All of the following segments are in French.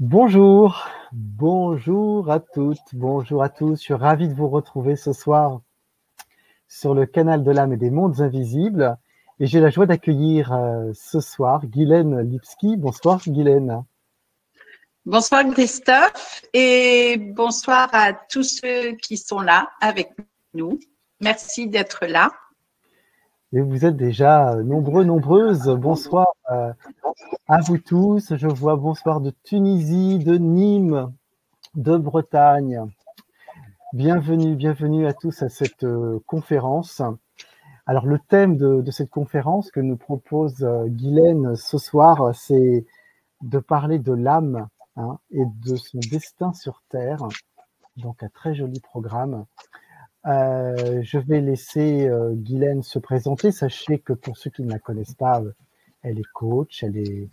Bonjour, bonjour à toutes, bonjour à tous. Je suis ravi de vous retrouver ce soir sur le canal de l'âme et des mondes invisibles. Et j'ai la joie d'accueillir euh, ce soir Guylaine Lipski. Bonsoir Guylaine. Bonsoir Christophe et bonsoir à tous ceux qui sont là avec nous. Merci d'être là. Et vous êtes déjà nombreux, nombreuses. Bonsoir euh, à vous tous. Je vois bonsoir de Tunisie, de Nîmes, de Bretagne. Bienvenue, bienvenue à tous à cette euh, conférence. Alors le thème de, cette conférence que nous propose euh, Guylaine ce soir, c'est de parler de l'âme hein, et de son destin sur Terre. Donc un très joli programme. Euh, je vais laisser Guylaine se présenter. Sachez que pour ceux qui ne la connaissent pas, elle est coach, elle est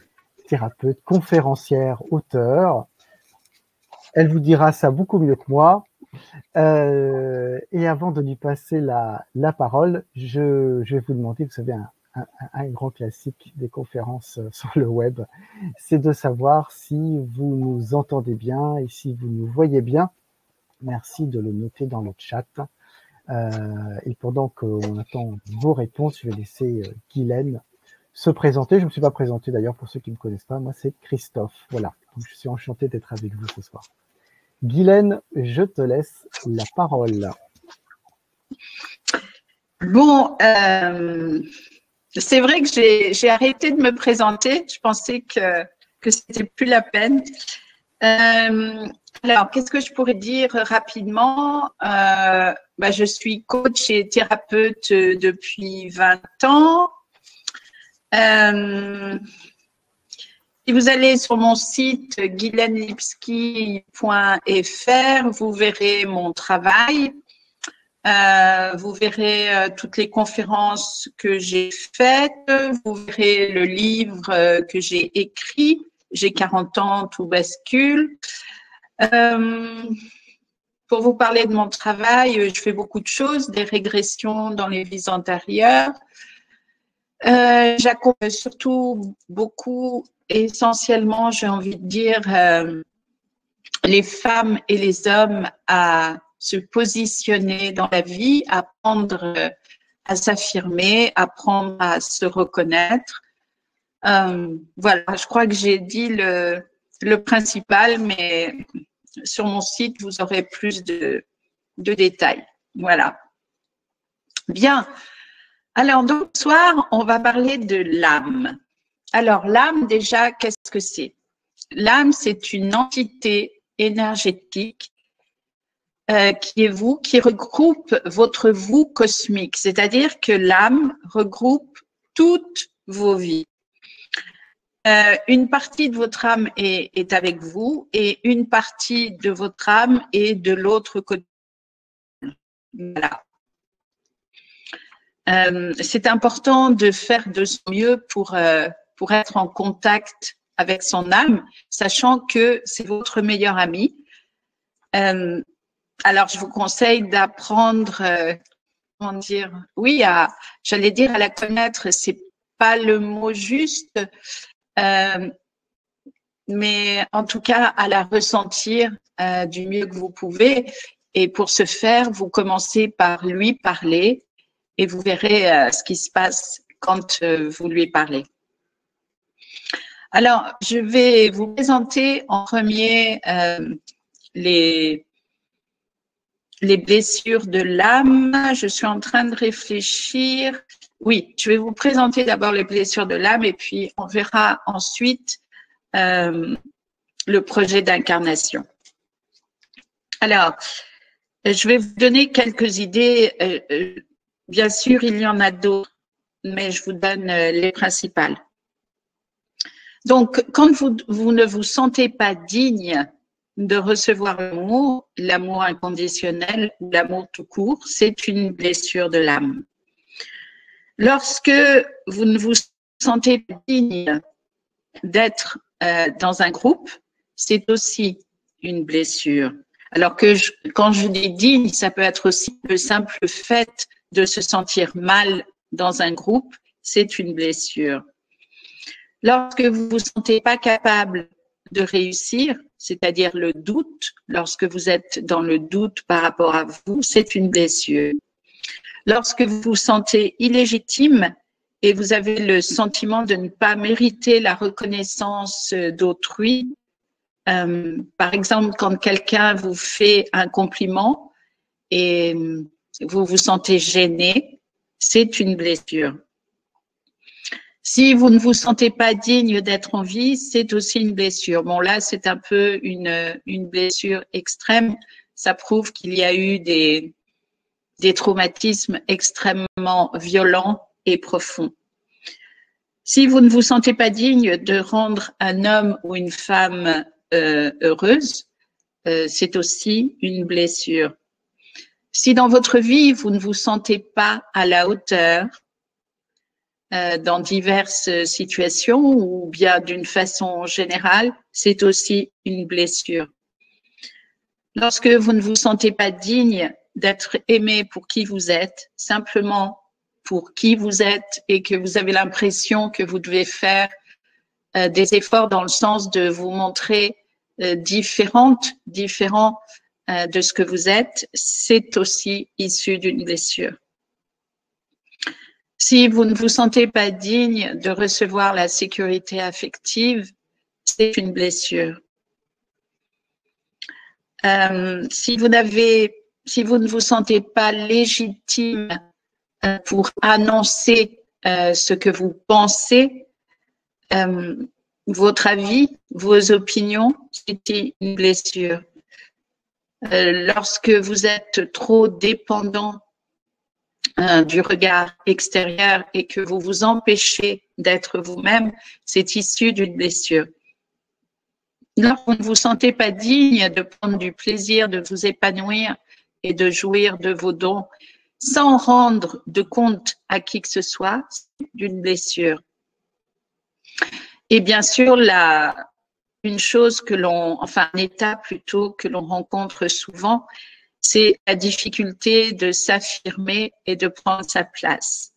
thérapeute, conférencière, auteur. Elle vous dira ça beaucoup mieux que moi. Euh, et avant de lui passer la, la parole, je, je, vais vous demander, vous savez, un, un, grand classique des conférences sur le web, c'est de savoir si vous nous entendez bien et si vous nous voyez bien. Merci de le noter dans le chat. Euh, et pendant qu'on attend vos réponses, je vais laisser euh, Guylaine se présenter. Je ne me suis pas présenté d'ailleurs pour ceux qui ne me connaissent pas. Moi, c'est Christophe. Voilà. je suis enchanté d'être avec vous ce soir. Guylaine, je te laisse la parole. Bon, euh, c'est vrai que j'ai arrêté de me présenter. Je pensais que, que c'était plus la peine. Euh, alors, qu'est-ce que je pourrais dire euh, bah, Je suis coach et thérapeute depuis 20 ans. Euh, si vous allez sur mon site guilenlipski.fr, vous verrez mon travail. Euh, vous verrez euh, toutes les conférences que j'ai faites. Vous verrez le livre que j'ai écrit. J'ai 40 ans, tout bascule. Pour vous parler de mon travail, je fais beaucoup de choses, des régressions dans les vies antérieures. Euh, J'accompagne surtout beaucoup, essentiellement, j'ai envie de dire, euh, les femmes et les hommes à se positionner dans la vie, apprendre à s'affirmer, apprendre à se reconnaître. Euh, voilà, je crois que j'ai dit le, principal, mais sur mon site, vous aurez plus de détails. Voilà. Bien. Alors, donc, ce soir, on va parler de l'âme. Alors, l'âme, déjà, qu'est-ce que c'est? L'âme, c'est une entité énergétique euh, qui est vous, qui regroupe votre vous cosmique. C'est-à-dire que l'âme regroupe toutes vos vies. Euh, une partie de votre âme est, avec vous et une partie de votre âme est de l'autre côté. Euh, c'est important de faire de son mieux pour, euh, pour être en contact avec son âme, sachant que c'est votre meilleur ami. Euh, alors, je vous conseille d'apprendre, euh, comment dire, oui, à, j'allais dire à la connaître, c'est pas le mot juste, euh, mais en tout cas à la ressentir du mieux que vous pouvez. Et pour ce faire, vous commencez par lui parler et vous verrez euh, ce qui se passe quand euh, vous lui parlez. Alors, je vais vous présenter en premier euh, les, les blessures de l'âme. Je suis en train de réfléchir. Oui, je vais vous présenter d'abord les blessures de l'âme et puis on verra ensuite euh, le projet d'incarnation. Alors, je vais vous donner quelques idées. Euh, euh, bien sûr, il y en a d'autres, mais je vous donne les principales. Donc, quand vous, vous ne vous sentez pas digne de recevoir l'amour, l'amour inconditionnel ou l'amour tout court, c'est une blessure de l'âme. Lorsque vous ne vous sentez pas digne d'être euh, dans un groupe, c'est aussi une blessure. Alors que je, quand je dis digne, ça peut être aussi le simple fait de se sentir mal dans un groupe, c'est une blessure. Lorsque vous vous sentez pas capable de réussir, c'est-à-dire le doute, lorsque vous êtes dans le doute par rapport à vous, c'est une blessure. Lorsque vous vous sentez illégitime et vous avez le sentiment de ne pas mériter la reconnaissance d'autrui, euh, par exemple, quand quelqu'un vous fait un compliment et vous vous sentez gêné, c'est une blessure. Si vous ne vous sentez pas digne d'être en vie, c'est aussi une blessure. Bon, là, c'est un peu une, une blessure extrême. Ça prouve qu'il y a eu des, des traumatismes extrêmement violents et profonds. Si vous ne vous sentez pas digne de rendre un homme ou une femme euh, heureuse, euh, c'est aussi une blessure. Si dans votre vie, vous ne vous sentez pas à la hauteur euh, dans diverses situations ou bien d'une façon générale, c'est aussi une blessure. Lorsque vous ne vous sentez pas digne d'être aimé pour qui vous êtes, simplement pour qui vous êtes et que vous avez l'impression que vous devez faire euh, des efforts dans le sens de vous montrer euh, différente, différent euh, de ce que vous êtes, c'est aussi issu d'une blessure. Si vous ne vous sentez pas digne de recevoir la sécurité affective, c'est une blessure. Euh, si vous n'avez, si vous ne vous sentez pas légitime euh, pour annoncer euh, ce que vous pensez, votre avis, vos opinions, c'est une blessure. Euh, lorsque vous êtes trop dépendant euh, du regard extérieur et que vous vous empêchez d'être vous-même, c'est issu d'une blessure. Lorsque vous ne vous sentez pas digne de prendre du plaisir, de vous épanouir et de jouir de vos dons sans rendre de compte à qui que ce soit, c'est d'une blessure. Et bien sûr, la, une chose que l'on, enfin un état plutôt que l'on rencontre souvent, c'est la difficulté de s'affirmer et de prendre sa place.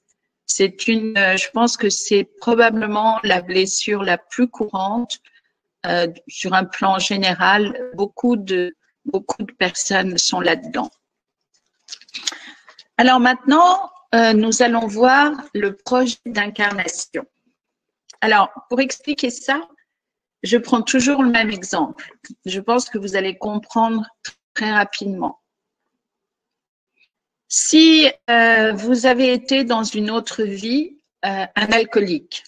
C'est une, je pense que c'est probablement la blessure la plus courante euh, sur un plan général. Beaucoup de beaucoup de personnes sont là-dedans. Alors maintenant, euh, nous allons voir le projet d'incarnation. Alors, pour expliquer ça, je prends toujours le même exemple. Je pense que vous allez comprendre très rapidement. Si euh, vous avez été dans une autre vie euh, un alcoolique,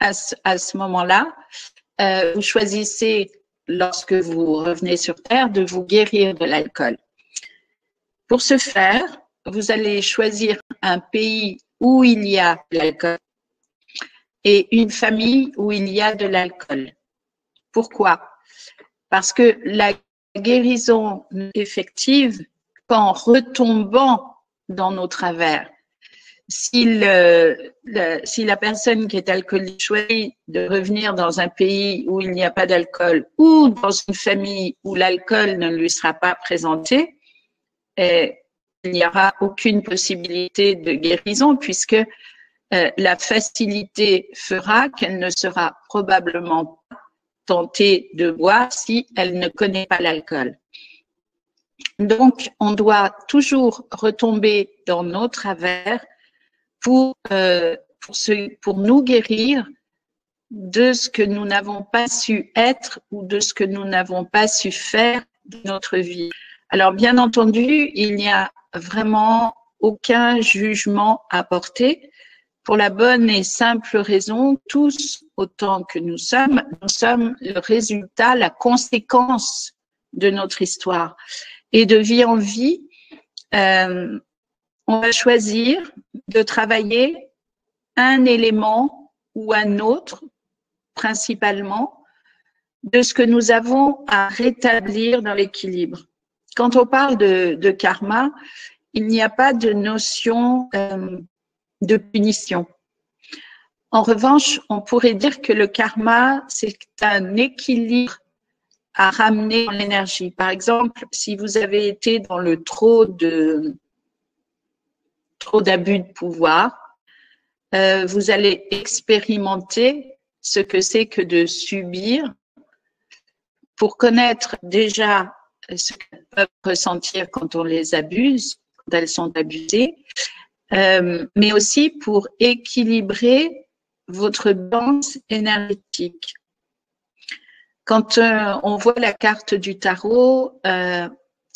à ce, moment-là, euh, vous choisissez, lorsque vous revenez sur Terre, de vous guérir de l'alcool. Pour ce faire, vous allez choisir un pays où il y a l'alcool et une famille où il y a de l'alcool. Pourquoi? Parce que la guérison effective qu'en retombant dans nos travers. Si, la personne qui est alcoolique choisit de revenir dans un pays où il n'y a pas d'alcool ou dans une famille où l'alcool ne lui sera pas présenté, eh, il n'y aura aucune possibilité de guérison puisque euh, la facilité fera qu'elle ne sera probablement pas tentée de boire si elle ne connaît pas l'alcool. Donc, on doit toujours retomber dans nos travers pour, euh, pour, pour nous guérir de ce que nous n'avons pas su être ou de ce que nous n'avons pas su faire de notre vie. Alors, bien entendu, il n'y a vraiment aucun jugement à porter pour la bonne et simple raison, tous autant que nous sommes, nous sommes le résultat, la conséquence de notre histoire et de vie en vie, euh, on va choisir de travailler un élément ou un autre, principalement, de ce que nous avons à rétablir dans l'équilibre. Quand on parle de, karma, il n'y a pas de notion euh, de punition. En revanche, on pourrait dire que le karma, c'est un équilibre à ramener en l'énergie. Par exemple, si vous avez été dans le trop de trop d'abus de pouvoir, euh, vous allez expérimenter ce que c'est que de subir pour connaître déjà ce qu'elles peuvent ressentir quand on les abuse, quand elles sont abusées, euh, mais aussi pour équilibrer votre danse énergétique. Quand euh, on voit la carte du tarot, euh,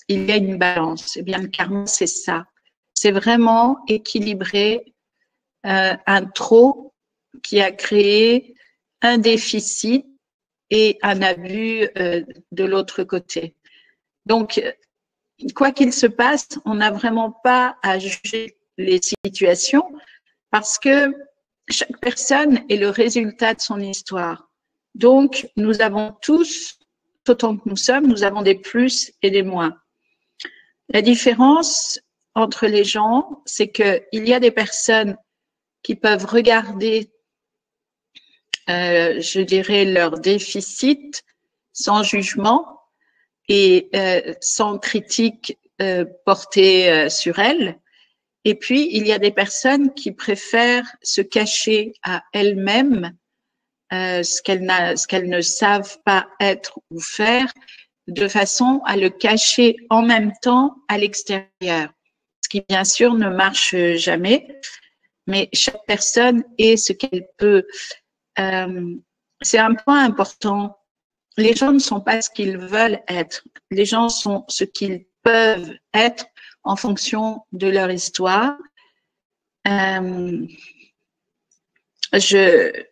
il y a une balance. Eh bien, le c'est ça. C'est vraiment équilibrer un trop qui a créé un déficit et un abus de l'autre côté. Donc, quoi qu'il se passe, on n'a vraiment pas à juger les situations parce que chaque personne est le résultat de son histoire. Donc, nous avons tous, autant que nous sommes, nous avons des plus et des moins. La différence entre les gens, c'est qu'il y a des personnes qui peuvent regarder, euh, je dirais, leur déficit sans jugement et euh, sans critique euh, portée euh, sur elles. Et puis, il y a des personnes qui préfèrent se cacher à elles-mêmes euh, ce qu'elles qu'elles ne savent pas être ou faire, de façon à le cacher en même temps à l'extérieur. Ce qui, bien sûr, ne marche jamais, mais chaque personne est ce qu'elle peut. Euh, C'est un point important. Les gens ne sont pas ce qu'ils veulent être. Les gens sont ce qu'ils peuvent être en fonction de leur histoire. Euh, je,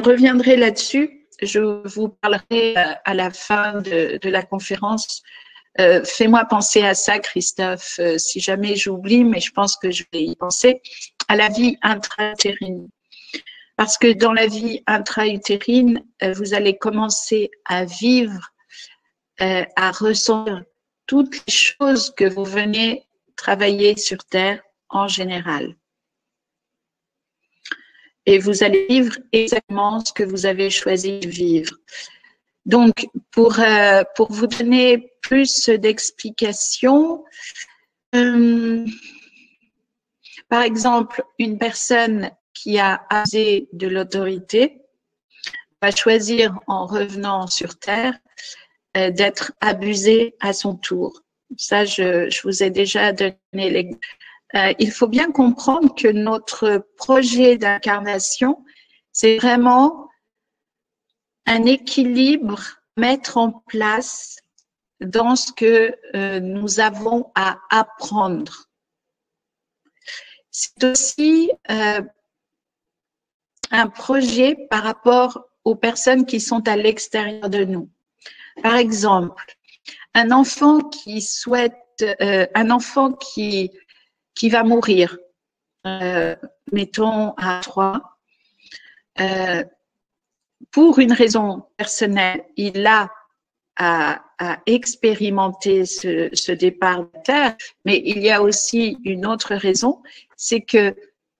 reviendrai là-dessus. Je vous parlerai euh, à la fin de, la conférence. Euh, Fais-moi penser à ça, Christophe, si jamais j'oublie, mais je pense que je vais y penser, à la vie intra-utérine. Parce que dans la vie intra-utérine, vous allez commencer à vivre, à ressentir toutes les choses que vous venez travailler sur Terre en général. Et vous allez vivre exactement ce que vous avez choisi de vivre. Donc, pour, euh, vous donner plus d'explications, euh, par exemple, une personne qui a abusé de l'autorité va choisir en revenant sur Terre d'être abusé à son tour. Ça, je, je vous ai déjà donné l'exemple. Euh, il faut bien comprendre que notre projet d'incarnation, c'est vraiment un équilibre mettre en place dans ce que euh, nous avons à apprendre. C'est aussi euh, un projet par rapport aux personnes qui sont à l'extérieur de nous. Par exemple, un enfant qui souhaite, euh, un enfant qui, qui va mourir, euh, mettons à trois, euh, pour une raison personnelle, il a à, à expérimenter ce, ce, départ de terre, mais il y a aussi une autre raison, c'est que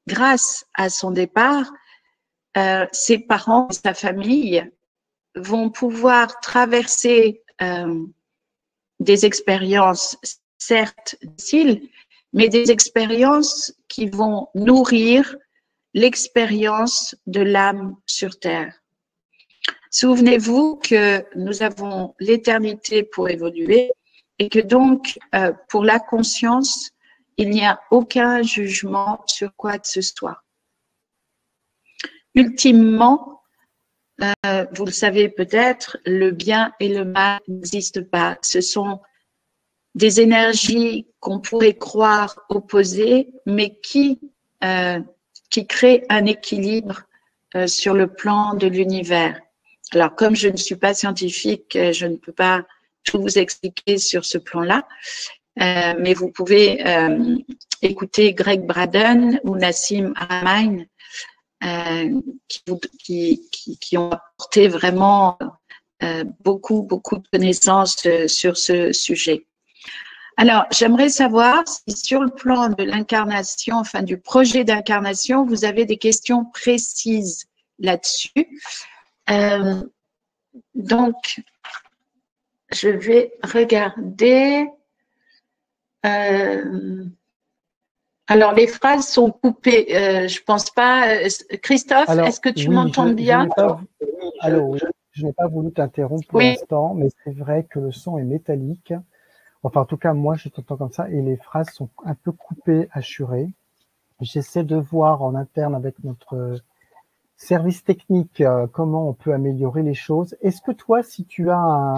grâce à son départ, euh, ses parents, sa famille vont pouvoir traverser euh, des expériences certes difficiles, mais des expériences qui vont nourrir l'expérience de l'âme sur Terre. Souvenez-vous que nous avons l'éternité pour évoluer et que donc, euh, pour la conscience, il n'y a aucun jugement sur quoi que ce soit. Ultimement, euh, vous le savez peut-être, le bien et le mal n'existent pas. Ce sont des énergies qu'on pourrait croire opposées, mais qui, euh, qui créent un équilibre euh, sur le plan de l'univers. Alors, comme je ne suis pas scientifique, euh, je ne peux pas tout vous expliquer sur ce plan-là, euh, mais vous pouvez euh, écouter Greg Braden ou Nassim Haramein euh, qui, ont apporté vraiment euh, beaucoup, beaucoup de connaissances euh, sur ce sujet. Alors, j'aimerais savoir si sur le plan de l'incarnation, enfin du projet d'incarnation, vous avez des questions précises là-dessus. Donc, je vais regarder. Alors, les phrases sont coupées. Euh, je pense pas. Christophe, est-ce que tu oui, m'entends bien? Alors, oui. Je n'ai pas voulu t'interrompre pour l'instant, mais c'est vrai que le son est métallique. Enfin, en tout cas, moi, je t'entends comme ça et les phrases sont un peu coupées, assurées. J'essaie de voir en interne avec notre service technique euh, comment on peut améliorer les choses. Est-ce que toi, si tu as un,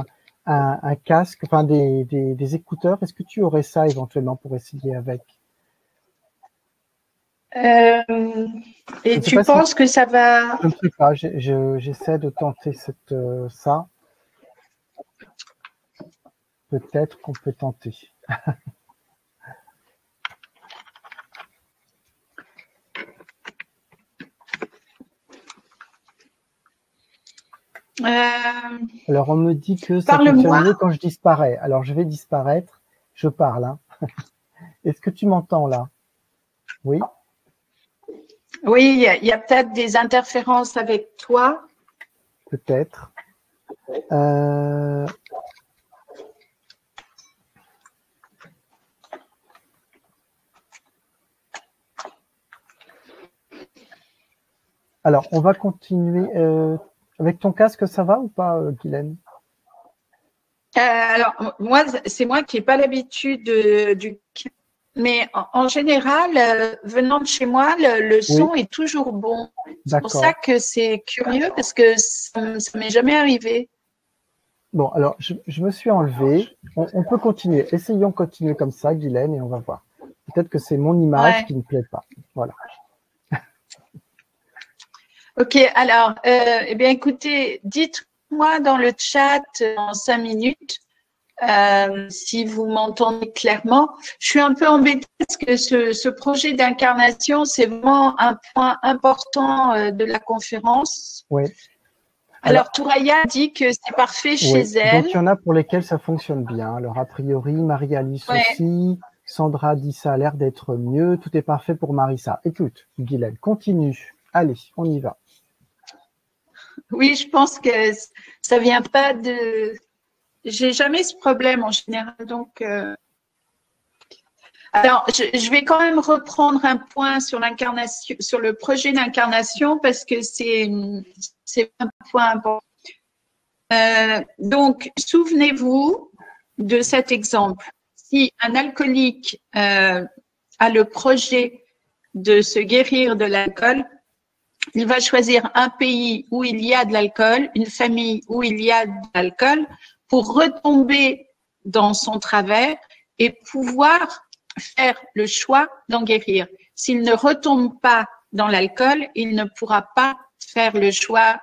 un, casque, enfin des, des, des écouteurs, est-ce que tu aurais ça éventuellement pour essayer avec? Euh, Et tu penses que ça va Je ne sais pas, j'essaie de tenter cette, euh, ça. Peut-être qu'on peut tenter. Euh, Alors, on me dit que ça fonctionne mieux quand je disparais. Alors, je vais disparaître. Je parle. Hein. Est-ce que tu m'entends là? Oui? Oui, il y a, peut-être des interférences avec toi. Peut-être. Euh, Alors, on va continuer. Euh, avec ton casque, ça va ou pas, euh, Guylaine? Euh, Alors, moi, c'est moi qui n'ai pas l'habitude du. Mais en, général, euh, venant de chez moi, le, son est toujours bon. C'est pour ça que c'est curieux parce que ça ne m'est jamais arrivé. Bon, alors, je, me suis enlevé. On, peut continuer. Essayons de continuer comme ça, Guylaine, et on va voir. Peut-être que c'est mon image qui ne plaît pas. Voilà. Ok, alors, euh, eh bien, écoutez, dites-moi dans le chat en cinq minutes euh, si vous m'entendez clairement. Je suis un peu embêtée parce que ce, ce projet d'incarnation, c'est vraiment un point important euh, de la conférence. Oui. Alors, Touraya dit que c'est parfait chez elle. Donc, il y en a pour lesquels ça fonctionne bien. Alors, a priori, Marie-Alice aussi. Sandra dit ça a l'air d'être mieux. Tout est parfait pour Marissa. Écoute, Guylaine, continue. Allez, on y va. Oui, je pense que ça vient pas de. J'ai jamais ce problème en général, donc. Euh, alors, je, vais quand même reprendre un point sur l'incarnation, sur le projet d'incarnation parce que c'est c'est un point important. Euh, donc, souvenez-vous de cet exemple. Si un alcoolique euh, a le projet de se guérir de l'alcool, il va choisir un pays où il y a de l'alcool, une famille où il y a de l'alcool, pour retomber dans son travers et pouvoir faire le choix d'en guérir. S'il ne retombe pas dans l'alcool, il ne pourra pas faire le choix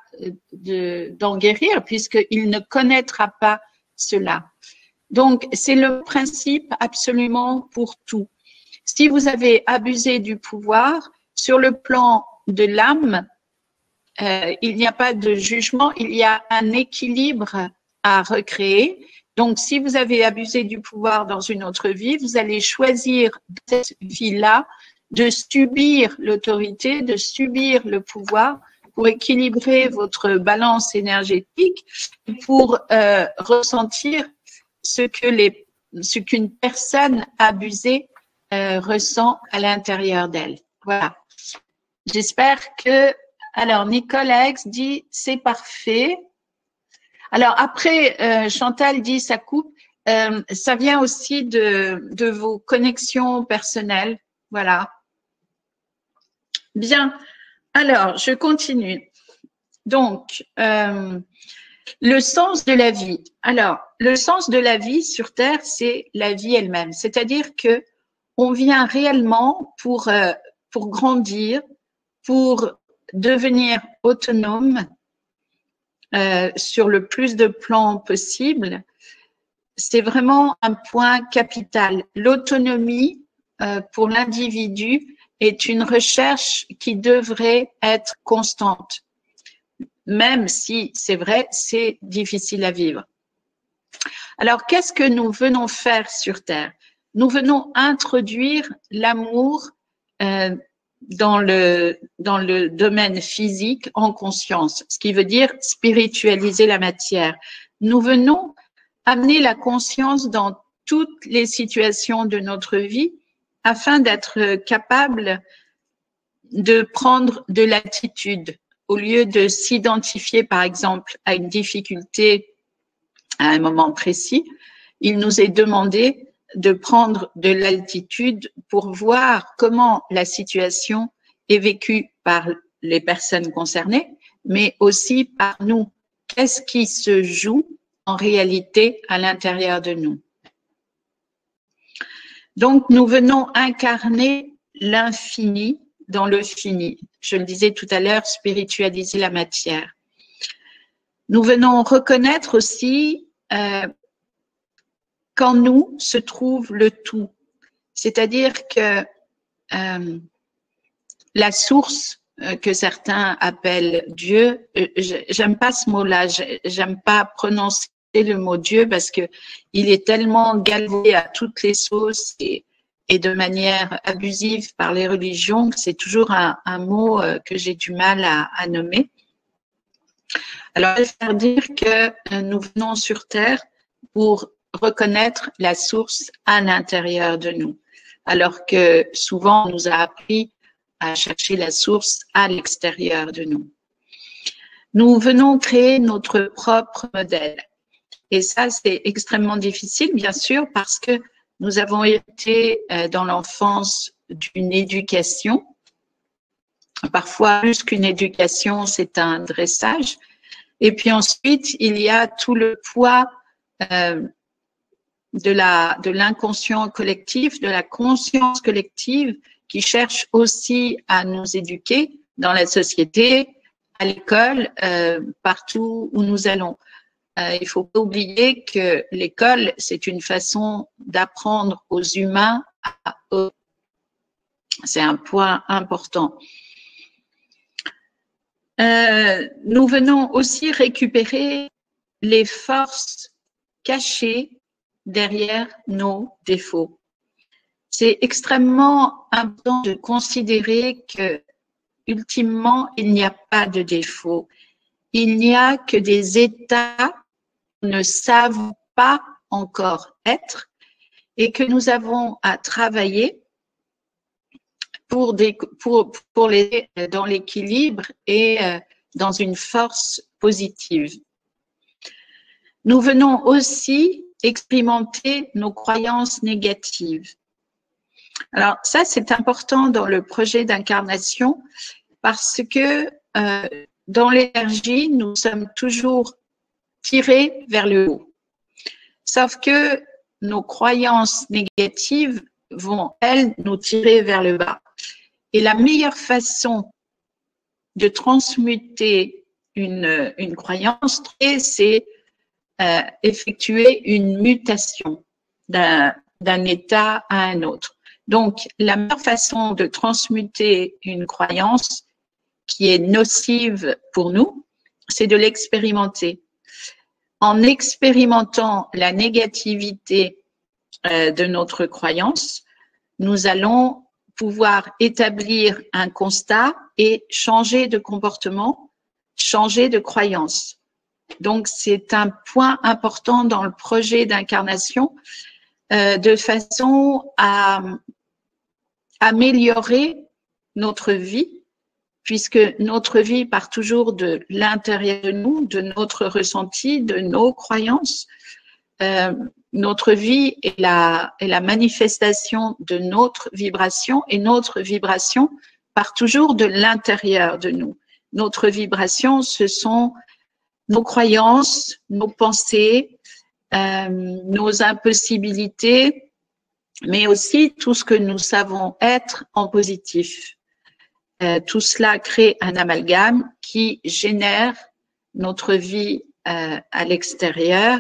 d'en guérir puisqu'il ne connaîtra pas cela. Donc, c'est le principe absolument pour tout. Si vous avez abusé du pouvoir, sur le plan de l'âme, euh, il n'y a pas de jugement, il y a un équilibre à recréer. Donc, si vous avez abusé du pouvoir dans une autre vie, vous allez choisir cette vie-là de subir l'autorité, de subir le pouvoir pour équilibrer votre balance énergétique, pour euh, ressentir ce que les, ce qu'une personne abusée euh, ressent à l'intérieur d'elle. Voilà. J'espère que. Alors, Nicole X dit c'est parfait. Alors, après, euh, Chantal dit ça coupe. Euh, ça vient aussi de, vos connexions personnelles. Voilà. Bien. Alors, je continue. Donc, euh, le sens de la vie. Alors, le sens de la vie sur Terre, c'est la vie elle-même. C'est-à-dire que on vient réellement pour, pour grandir, pour devenir autonome euh, sur le plus de plans possible, c'est vraiment un point capital. L'autonomie euh, pour l'individu est une recherche qui devrait être constante, même si c'est vrai, c'est difficile à vivre. Alors, qu'est-ce que nous venons faire sur Terre? Nous venons introduire l'amour euh, dans le, dans le domaine physique en conscience, ce qui veut dire spiritualiser la matière. Nous venons amener la conscience dans toutes les situations de notre vie afin d'être capable de prendre de l'attitude au lieu de s'identifier, par exemple, à une difficulté à un moment précis, il nous est demandé de prendre de l'altitude pour voir comment la situation est vécue par les personnes concernées, mais aussi par nous. Qu'est-ce qui se joue en réalité à l'intérieur de nous? Donc, nous venons incarner l'infini dans le fini. Je le disais tout à l'heure, spiritualiser la matière. Nous venons reconnaître aussi euh, qu'en nous se trouve le tout. C'est-à-dire que euh, la source euh, que certains appellent Dieu, euh, j'aime pas ce mot-là, j'aime pas prononcer le mot Dieu parce que il est tellement galvé à toutes les sauces et, de manière abusive par les religions c'est toujours un, mot que j'ai du mal à, à nommer. Alors, je vais faire dire que nous venons sur Terre pour reconnaître la source à l'intérieur de nous, alors que souvent on nous a appris à chercher la source à l'extérieur de nous. Nous venons créer notre propre modèle. Et ça, c'est extrêmement difficile, bien sûr, parce que nous avons été euh, dans l'enfance d'une éducation. Parfois, plus qu'une éducation, c'est un dressage. Et puis ensuite, il y a tout le poids euh, de la de l'inconscient collectif, de la conscience collective qui cherche aussi à nous éduquer dans la société, à l'école, euh, partout où nous allons. Euh, il faut pas oublier que l'école, c'est une façon d'apprendre aux humains à eux. C'est un point important. Euh, nous venons aussi récupérer les forces cachées derrière nos défauts c'est extrêmement important de considérer que, ultimement, il n'y a pas de défaut. Il n'y a que des états qui ne savent pas encore être et que nous avons à travailler dans l'équilibre et euh, dans une force positive. Nous venons aussi expérimenter nos croyances négatives. Alors ça, c'est important dans le projet d'incarnation parce que euh, dans l'énergie, nous sommes toujours tirés vers le haut. Sauf que nos croyances négatives vont, elles, nous tirer vers le bas. Et la meilleure façon de transmuter une, une croyance, c'est euh, effectuer une mutation d'un état à un autre. Donc, la meilleure façon de transmuter une croyance qui est nocive pour nous, c'est de l'expérimenter. En expérimentant la négativité euh, de notre croyance, nous allons pouvoir établir un constat et changer de comportement, changer de croyance. Donc, c'est un point important dans le projet d'incarnation euh, de façon à améliorer notre vie, puisque notre vie part toujours de l'intérieur de nous, de notre ressenti, de nos croyances. Euh, notre vie est la, est la manifestation de notre vibration et notre vibration part toujours de l'intérieur de nous. Notre vibration, ce sont nos croyances, nos pensées, euh, nos impossibilités, mais aussi tout ce que nous savons être en positif. Euh, tout cela crée un amalgame qui génère notre vie euh, à l'extérieur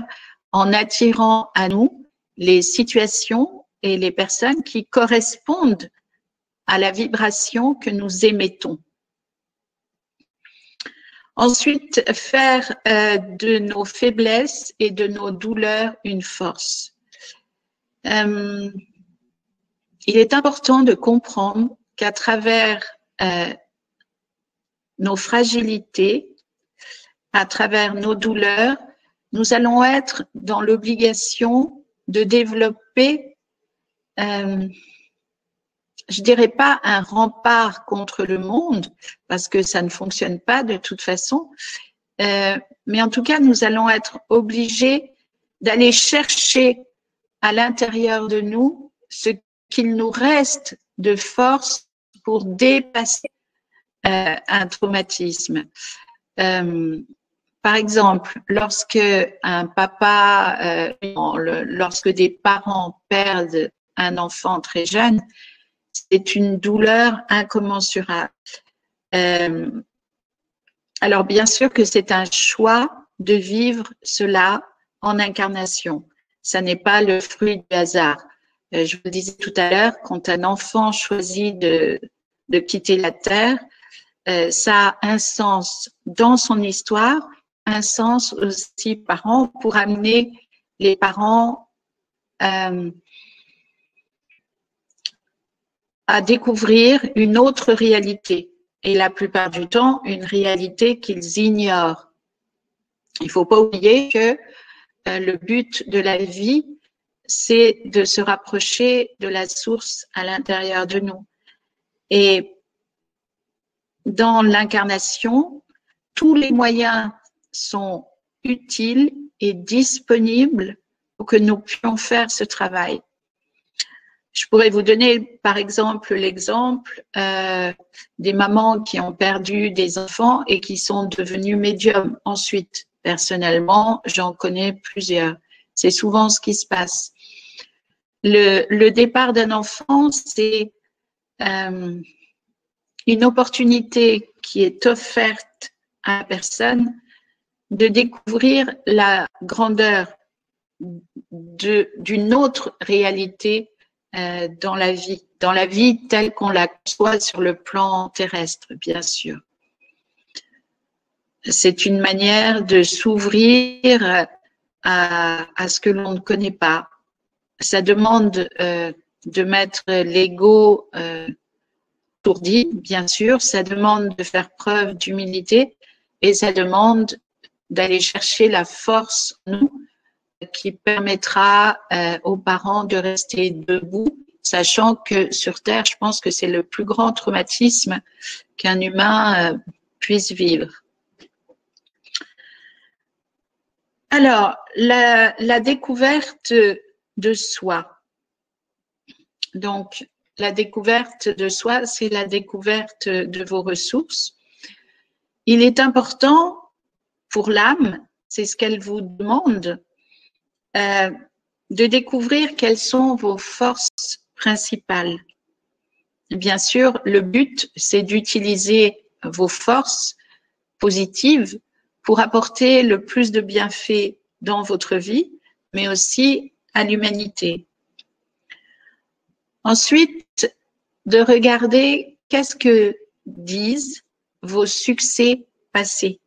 en attirant à nous les situations et les personnes qui correspondent à la vibration que nous émettons. Ensuite, faire euh, de nos faiblesses et de nos douleurs une force. Euh, il est important de comprendre qu'à travers euh, nos fragilités, à travers nos douleurs, nous allons être dans l'obligation de développer euh, je dirais pas un rempart contre le monde, parce que ça ne fonctionne pas de toute façon, euh, mais en tout cas, nous allons être obligés d'aller chercher à l'intérieur de nous ce qu'il nous reste de force pour dépasser euh, un traumatisme. Euh, par exemple, lorsque un papa, lorsque des parents perdent un enfant très jeune, c'est une douleur incommensurable. Euh, alors bien sûr que c'est un choix de vivre cela en incarnation. Ça n'est pas le fruit du hasard. Euh, je vous le disais tout à l'heure, quand un enfant choisit de, quitter la terre, euh, ça a un sens dans son histoire, un sens aussi parent pour amener les parents à découvrir une autre réalité et la plupart du temps une réalité qu'ils ignorent. Il ne faut pas oublier que euh, le but de la vie, c'est de se rapprocher de la source à l'intérieur de nous. Et dans l'incarnation, tous les moyens sont utiles et disponibles pour que nous puissions faire ce travail. Je pourrais vous donner, par exemple, l'exemple euh, des mamans qui ont perdu des enfants et qui sont devenues médiums ensuite. Personnellement, j'en connais plusieurs. C'est souvent ce qui se passe. Le, le départ d'un enfant, c'est euh, une opportunité qui est offerte à la personne de découvrir la grandeur d'une autre réalité euh, dans la vie, dans la vie telle qu'on la conçoit sur le plan terrestre, bien sûr. C'est une manière de s'ouvrir à, à, ce que l'on ne connaît pas. Ça demande euh, de mettre l'ego euh, tourdi, bien sûr. Ça demande de faire preuve d'humilité et ça demande d'aller chercher la force nous qui permettra euh, aux parents de rester debout, sachant que sur Terre, je pense que c'est le plus grand traumatisme qu'un humain euh, puisse vivre. Alors, la, la découverte de soi. Donc, la découverte de soi, c'est la découverte de vos ressources. Il est important pour l'âme, c'est ce qu'elle vous demande, euh, de découvrir quelles sont vos forces principales. Bien sûr, le but, c'est d'utiliser vos forces positives pour apporter le plus de bienfaits dans votre vie, mais aussi à l'humanité. Ensuite, de regarder qu'est-ce que disent vos succès passés.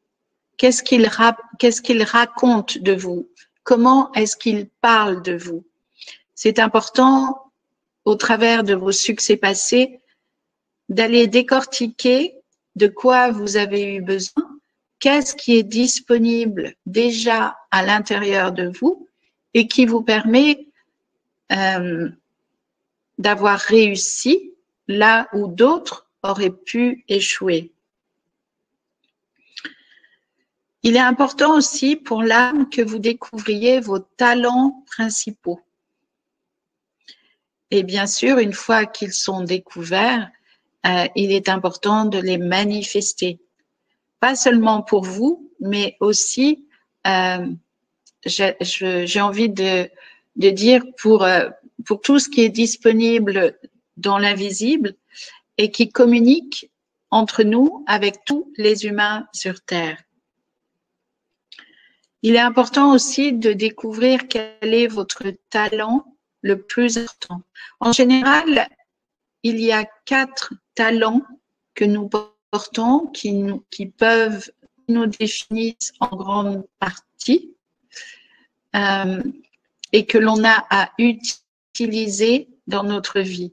Qu'est-ce qu'ils qu'est-ce qu'ils racontent de vous? Comment est-ce qu'il parle de vous? C'est important, au travers de vos succès passés, d'aller décortiquer de quoi vous avez eu besoin, qu'est-ce qui est disponible déjà à l'intérieur de vous et qui vous permet euh, d'avoir réussi là où d'autres auraient pu échouer. Il est important aussi pour l'âme que vous découvriez vos talents principaux. Et bien sûr, une fois qu'ils sont découverts, euh, il est important de les manifester. Pas seulement pour vous, mais aussi, euh, j'ai envie de, dire pour, euh, pour tout ce qui est disponible dans l'invisible et qui communique entre nous avec tous les humains sur Terre. Il est important aussi de découvrir quel est votre talent le plus important. En général, il y a quatre talents que nous portons qui, nous, qui peuvent nous définir en grande partie euh, et que l'on a à utiliser dans notre vie.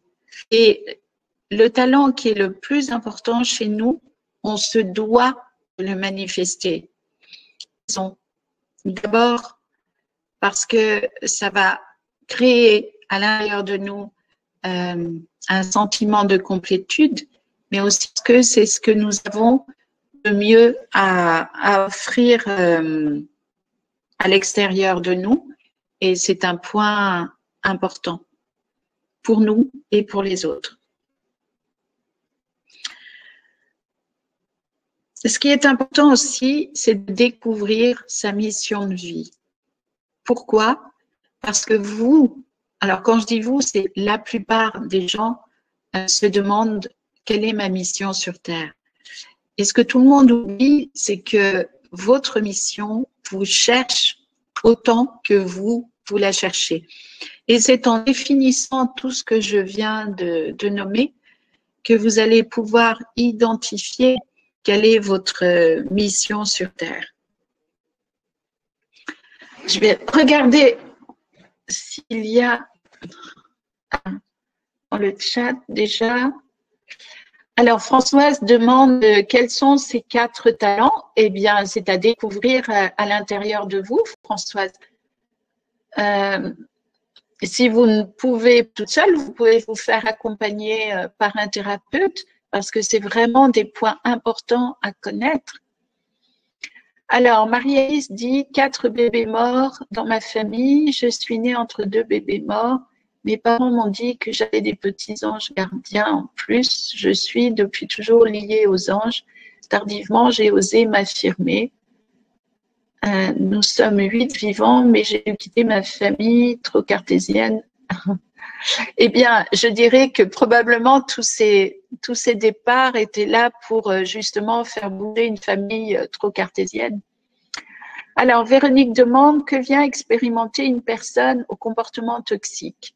Et le talent qui est le plus important chez nous, on se doit de le manifester. D'abord, parce que ça va créer à l'intérieur de nous euh, un sentiment de complétude, mais aussi parce que c'est ce que nous avons de mieux à, offrir euh, à l'extérieur de nous. Et c'est un point important pour nous et pour les autres. Ce qui est important aussi, c'est de découvrir sa mission de vie. Pourquoi? Parce que vous, alors quand je dis vous, c'est la plupart des gens euh, se demandent quelle est ma mission sur Terre. Et ce que tout le monde oublie, c'est que votre mission vous cherche autant que vous, vous la cherchez. Et c'est en définissant tout ce que je viens de, de nommer que vous allez pouvoir identifier quelle est votre euh, mission sur Terre? Je vais regarder s'il y a dans le chat déjà. Alors, Françoise demande euh, quels sont ces quatre talents? Eh bien, c'est à découvrir euh, à, l'intérieur de vous, Françoise. si vous ne pouvez toute seule, vous pouvez vous faire accompagner par un thérapeute parce que c'est vraiment des points importants à connaître. Alors, Marie-Alice dit quatre bébés morts dans ma famille. Je suis née entre deux bébés morts. Mes parents m'ont dit que j'avais des petits anges gardiens en plus. Je suis depuis toujours liée aux anges. Tardivement, j'ai osé m'affirmer. Euh, nous sommes huit vivants, mais j'ai quitté ma famille trop cartésienne eh bien, je dirais que probablement tous ces, tous ces départs étaient là pour euh, justement faire bouger une famille euh, trop cartésienne. Alors, Véronique demande que vient expérimenter une personne au comportement toxique.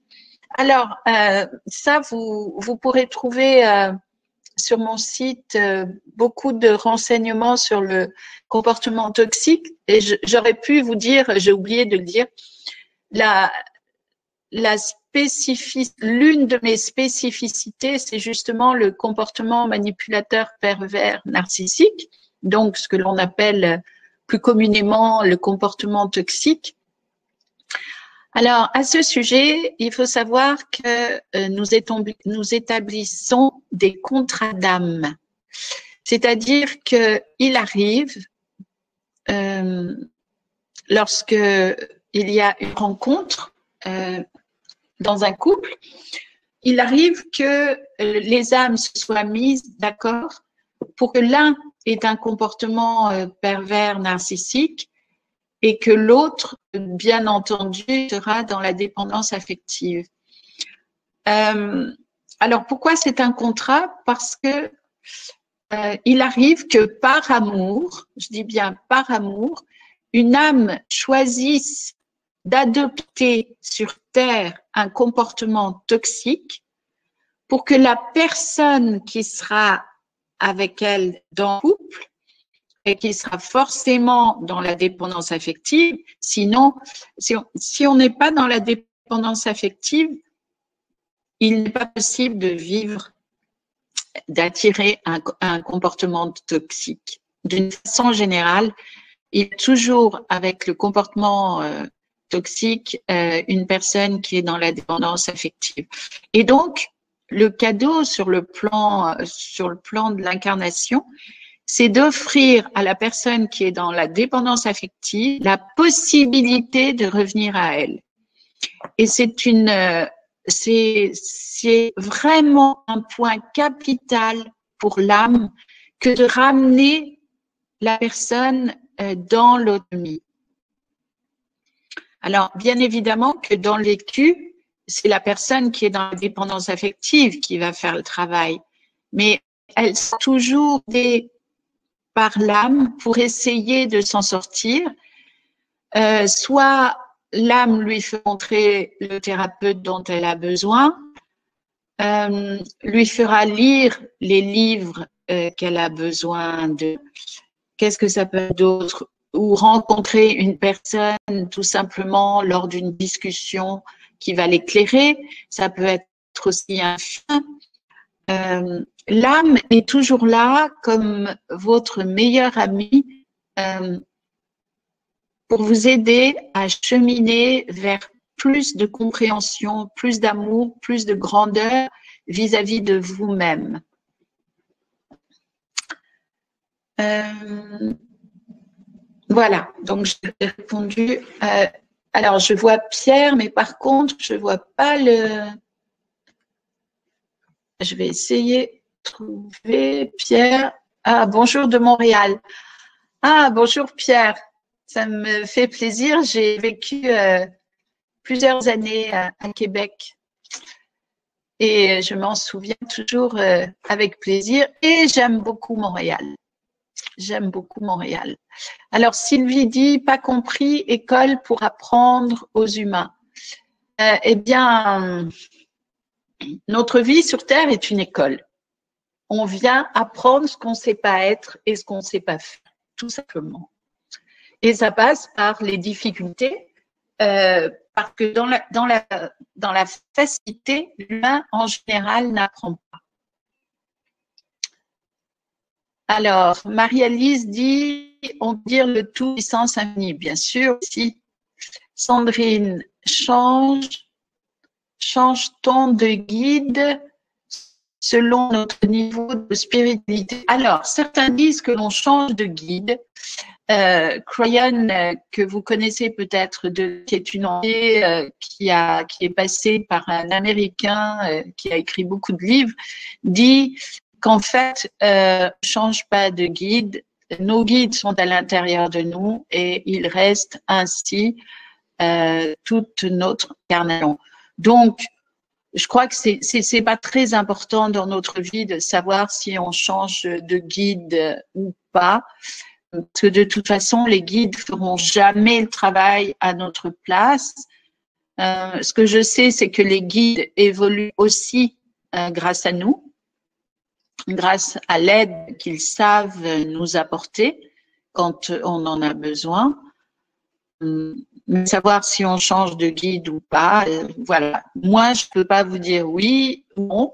Alors, euh, ça, vous, vous pourrez trouver sur mon site beaucoup de renseignements sur le comportement toxique. Et j'aurais pu vous dire, j'ai oublié de le dire, la, la l'une de mes spécificités, c'est justement le comportement manipulateur pervers narcissique, donc ce que l'on appelle plus communément le comportement toxique. Alors, à ce sujet, il faut savoir que euh, nous, établissons des contrats d'âme. C'est-à-dire qu'il arrive, euh, lorsque il y a une rencontre, euh, dans un couple, il arrive que euh, les âmes se soient mises d'accord pour que l'un ait un comportement euh, pervers narcissique et que l'autre, bien entendu, sera dans la dépendance affective. Euh, alors pourquoi c'est un contrat? Parce que il arrive que par amour, je dis bien par amour, une âme choisisse d'adopter sur Terre un comportement toxique pour que la personne qui sera avec elle dans le couple et qui sera forcément dans la dépendance affective, sinon, si on n'est pas dans la dépendance affective, il n'est pas possible de vivre, d'attirer un, un comportement toxique. D'une façon générale, il est toujours avec le comportement euh, toxique euh, une personne qui est dans la dépendance affective. Et donc, le cadeau sur le plan, euh, sur le plan de l'incarnation, c'est d'offrir à la personne qui est dans la dépendance affective la possibilité de revenir à elle. Et c'est une, euh, c'est, c'est vraiment un point capital pour l'âme que de ramener la personne dans l'autonomie. Alors, bien évidemment que dans l'écu, c'est la personne qui est dans la dépendance affective qui va faire le travail. Mais elle sont toujours des par l'âme pour essayer de s'en sortir. Euh, soit l'âme lui fait montrer le thérapeute dont elle a besoin, euh, lui fera lire les livres euh, qu'elle a besoin de. Qu'est-ce que ça peut être d'autre ou rencontrer une personne tout simplement lors d'une discussion qui va l'éclairer. Ça peut être aussi un film. Euh, L'âme est toujours là comme votre meilleur ami euh, pour vous aider à cheminer vers plus de compréhension, plus d'amour, plus de grandeur vis-à-vis de vous-même. Euh, voilà, donc j'ai répondu. Euh, alors, je vois Pierre, mais par contre, je ne vois pas le. Je vais essayer de trouver Pierre. Ah, bonjour de Montréal. Ah, bonjour Pierre. Ça me fait plaisir. J'ai vécu euh, plusieurs années à, Québec et je m'en souviens toujours euh, avec plaisir et j'aime beaucoup Montréal. J'aime beaucoup Montréal. Alors Sylvie dit pas compris école pour apprendre aux humains. Euh, eh bien, notre vie sur Terre est une école. On vient apprendre ce qu'on ne sait pas être et ce qu'on ne sait pas faire, tout simplement. Et ça passe par les difficultés, euh, parce que dans la, facilité, l'humain en général n'apprend pas. Alors, Marie-Alice dit, on peut dire le tout puissance infinie, bien sûr. Si Sandrine change, change-t-on de guide selon notre niveau de spiritualité? Alors, certains disent que l'on change de guide. Euh, Crayon, que vous connaissez peut-être, qui est une euh, qui a qui est passé par un Américain euh, qui a écrit beaucoup de livres, dit qu'en fait, euh, change pas de guide. Nos guides sont à l'intérieur de nous et ils restent ainsi euh, toute notre incarnation. Donc, je crois que c'est c'est pas très important dans notre vie de savoir si on change de guide ou pas, parce que de toute façon les guides feront jamais le travail à notre place. Euh, ce que je sais, c'est que les guides évoluent aussi euh, grâce à nous, grâce à l'aide qu'ils savent nous apporter quand on en a besoin. Hum, savoir si on change de guide ou pas, euh, voilà. Moi, je peux pas vous dire oui ou non.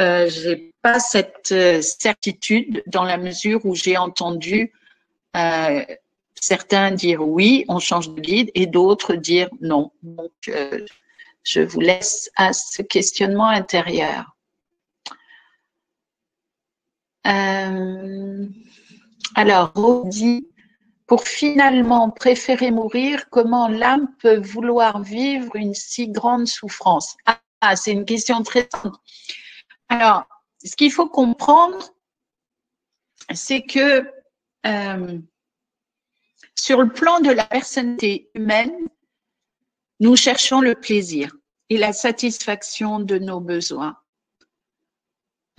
Euh, j'ai pas cette euh, certitude dans la mesure où j'ai entendu euh, certains dire oui, on change de guide, et d'autres dire non. Donc, euh, je vous laisse à ce questionnement intérieur. Alors, Rodi pour finalement préférer mourir, comment l'âme peut vouloir vivre une si grande souffrance? Ah, c'est une question très simple. Alors, ce qu'il faut comprendre, c'est que euh, sur le plan de la personnalité humaine, nous cherchons le plaisir et la satisfaction de nos besoins.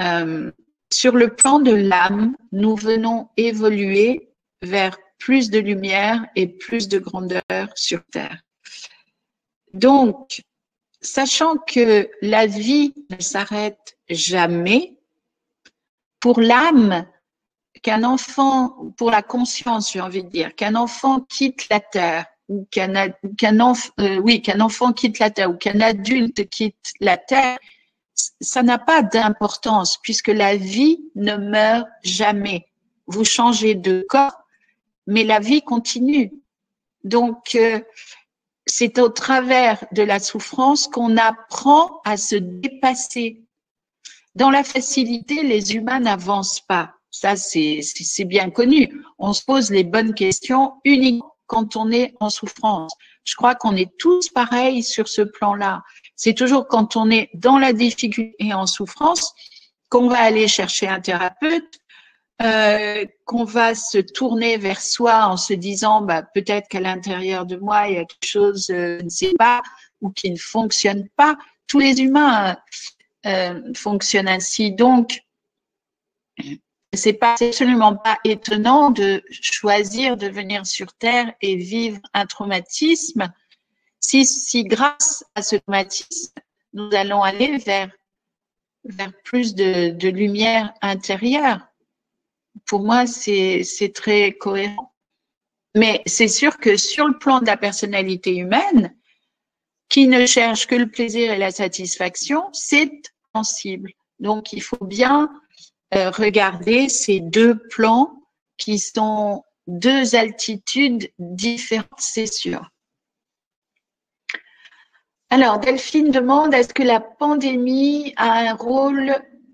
Euh, sur le plan de l'âme, nous venons évoluer vers plus de lumière et plus de grandeur sur Terre. Donc, sachant que la vie ne s'arrête jamais, pour l'âme, qu'un enfant, pour la conscience, j'ai envie de dire, qu'un enfant quitte la Terre, ou qu'un euh, oui, qu'un enfant quitte la Terre, ou qu'un adulte quitte la Terre, ça n'a pas d'importance puisque la vie ne meurt jamais. Vous changez de corps, mais la vie continue. Donc, euh, c'est au travers de la souffrance qu'on apprend à se dépasser. Dans la facilité, les humains n'avancent pas. Ça, c'est bien connu. On se pose les bonnes questions uniquement quand on est en souffrance. Je crois qu'on est tous pareils sur ce plan-là. C'est toujours quand on est dans la difficulté et en souffrance qu'on va aller chercher un thérapeute, euh, qu'on va se tourner vers soi en se disant bah, peut-être qu'à l'intérieur de moi il y a quelque chose euh, je ne sais pas ou qui ne fonctionne pas. Tous les humains euh, fonctionnent ainsi, donc c'est pas absolument pas étonnant de choisir de venir sur terre et vivre un traumatisme si, si grâce à ce traumatisme nous allons aller vers vers plus de, lumière intérieure pour moi, c'est très cohérent. Mais c'est sûr que sur le plan de la personnalité humaine, qui ne cherche que le plaisir et la satisfaction, c'est sensible. Donc, il faut bien euh, regarder ces deux plans qui sont deux altitudes différentes, c'est sûr. Alors, Delphine demande, est-ce que la pandémie a un rôle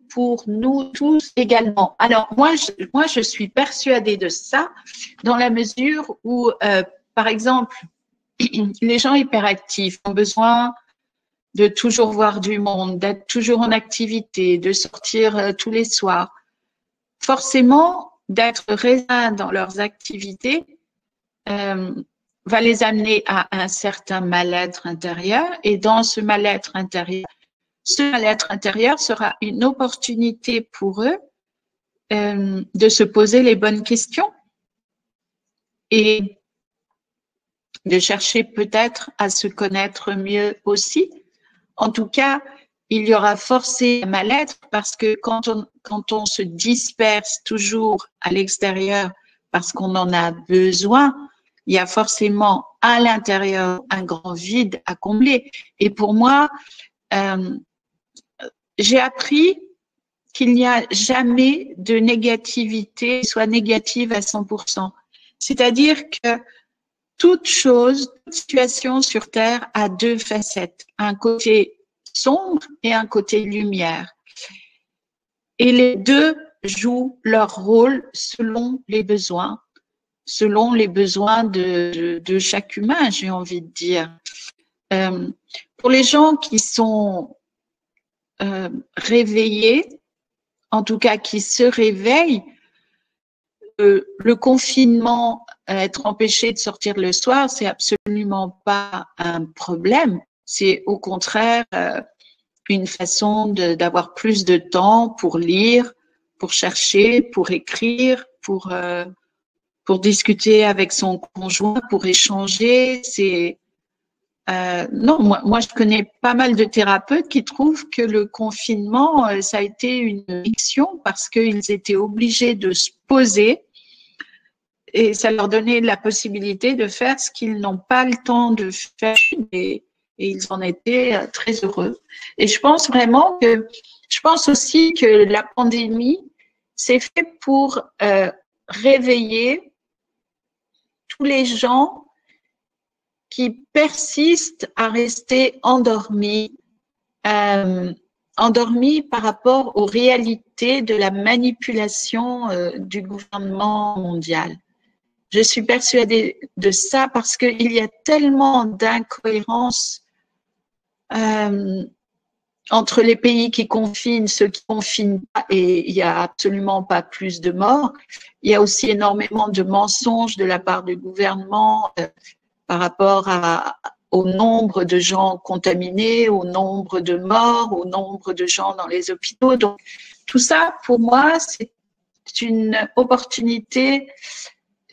pour nous tous également? Alors, moi, je, moi, je suis persuadée de ça dans la mesure où, euh, par exemple, les gens hyperactifs ont besoin de toujours voir du monde, d'être toujours en activité, de sortir euh, tous les soirs. Forcément, d'être restreint dans leurs activités euh, va les amener à un certain mal-être intérieur. Et dans ce mal-être intérieur, ce mal-être intérieur sera une opportunité pour eux euh, de se poser les bonnes questions et de chercher peut-être à se connaître mieux aussi. En tout cas, il y aura forcément un mal-être parce que quand on, quand on se disperse toujours à l'extérieur parce qu'on en a besoin, il y a forcément à l'intérieur un grand vide à combler. Et pour moi, euh, j'ai appris qu'il n'y a jamais de négativité soit négative à 100%. C'est-à-dire que toute chose, toute situation sur Terre a deux facettes, un côté sombre et un côté lumière. Et les deux jouent leur rôle selon les besoins, selon les besoins de, de, chaque humain, j'ai envie de dire. Euh, pour les gens qui sont euh, réveillés, en tout cas qui se réveillent, euh, le confinement, être empêché de sortir le soir, c'est absolument pas un problème. C'est au contraire euh, une façon d'avoir plus de temps pour lire, pour chercher, pour écrire, pour euh, pour discuter avec son conjoint, pour échanger. C'est euh, non, moi, moi, je connais pas mal de thérapeutes qui trouvent que le confinement, euh, ça a été une fiction parce qu'ils étaient obligés de se poser et ça leur donnait la possibilité de faire ce qu'ils n'ont pas le temps de faire et, ils en étaient euh, très heureux. Et je pense vraiment que, je pense aussi que la pandémie, c'est fait pour euh, réveiller tous les gens qui persistent à rester endormis, euh, endormis par rapport aux réalités de la manipulation euh, du gouvernement mondial. Je suis persuadée de ça parce qu'il y a tellement d'incohérences euh, entre les pays qui confinent, ceux qui confinent pas, et il n'y a absolument pas plus de morts. Il y a aussi énormément de mensonges de la part du gouvernement euh, par rapport à, au nombre de gens contaminés, au nombre de morts, au nombre de gens dans les hôpitaux. Donc, tout ça, pour moi, c'est une opportunité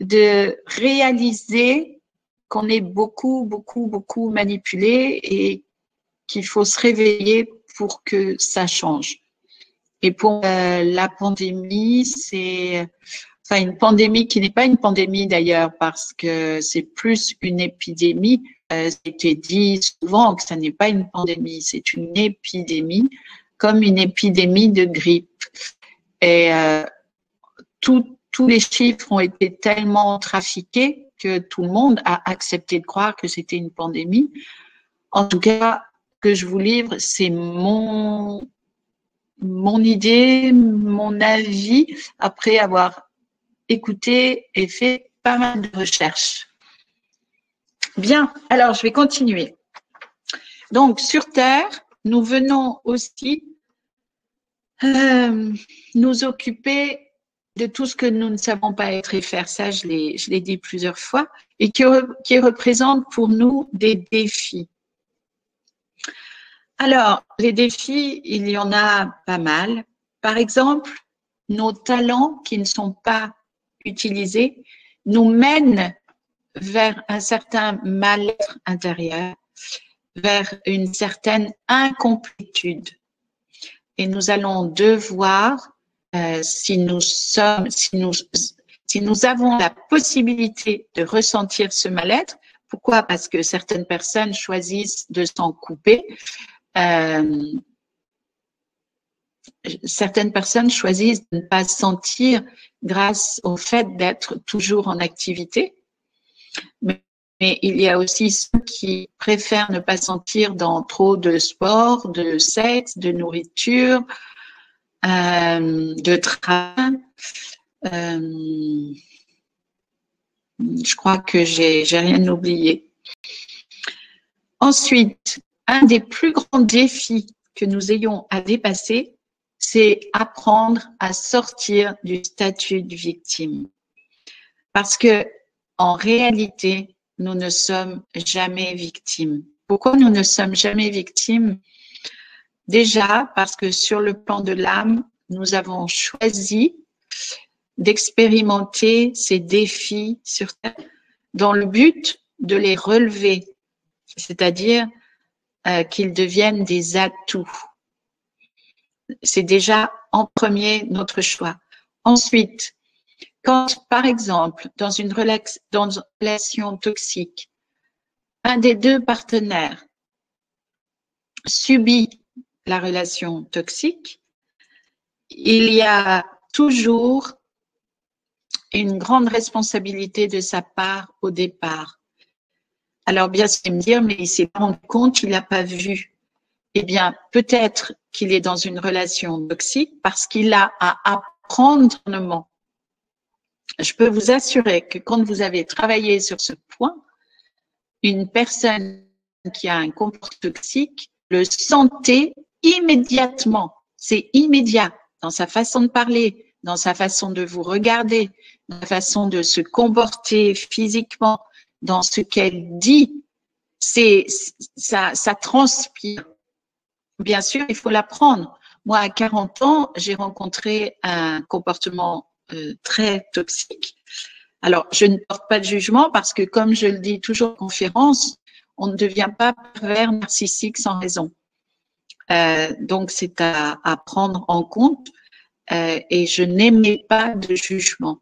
de réaliser qu'on est beaucoup, beaucoup, beaucoup manipulé et qu'il faut se réveiller pour que ça change. Et pour euh, la pandémie, c'est enfin une pandémie qui n'est pas une pandémie d'ailleurs parce que c'est plus une épidémie. Euh, C'était dit souvent que ça n'est pas une pandémie, c'est une épidémie, comme une épidémie de grippe. Et euh, tous les chiffres ont été tellement trafiqués que tout le monde a accepté de croire que c'était une pandémie. En tout cas, que je vous livre, c'est mon, mon idée, mon avis, après avoir écouté et fait pas mal de recherches. Bien, alors je vais continuer. Donc, sur Terre, nous venons aussi euh, nous occuper de tout ce que nous ne savons pas être et faire. Ça, je l'ai dit plusieurs fois, et qui, qui représente pour nous des défis. Alors, les défis, il y en a pas mal. Par exemple, nos talents qui ne sont pas utilisés nous mènent vers un certain mal-être intérieur, vers une certaine incomplétude. Et nous allons devoir, euh, si nous sommes, si nous, si nous avons la possibilité de ressentir ce mal-être, pourquoi? Parce que certaines personnes choisissent de s'en couper, euh, certaines personnes choisissent de ne pas sentir grâce au fait d'être toujours en activité. Mais il y a aussi ceux qui préfèrent ne pas sentir dans trop de sport, de sexe, de nourriture, euh, de train. Euh, je crois que j'ai rien oublié. Ensuite, un des plus grands défis que nous ayons à dépasser, c'est apprendre à sortir du statut de victime. Parce que, en réalité, nous ne sommes jamais victimes. Pourquoi nous ne sommes jamais victimes? Déjà parce que sur le plan de l'âme, nous avons choisi d'expérimenter ces défis sur Terre dans le but de les relever, c'est-à-dire euh, qu'ils deviennent des atouts. C'est déjà en premier notre choix. Ensuite, quand, par exemple, dans une, dans une relation toxique, un des deux partenaires subit la relation toxique, il y a toujours une grande responsabilité de sa part au départ. Alors bien sûr, me dire, mais il s'est rendu compte qu'il n'a pas vu. Eh bien, peut-être qu'il est dans une relation toxique parce qu'il a à apprendre Je peux vous assurer que quand vous avez travaillé sur ce point, une personne qui a un comportement toxique le sentait immédiatement. C'est immédiat dans sa façon de parler, dans sa façon de vous regarder, dans sa façon de se comporter physiquement, dans ce qu'elle dit. C'est ça, ça transpire. Bien sûr, il faut l'apprendre. Moi, à 40 ans, j'ai rencontré un comportement euh, très toxique. Alors, je ne porte pas de jugement parce que, comme je le dis toujours en conférence, on ne devient pas pervers narcissique sans raison. Euh, donc, c'est à, à, prendre en compte euh, et je n'aimais pas de jugement.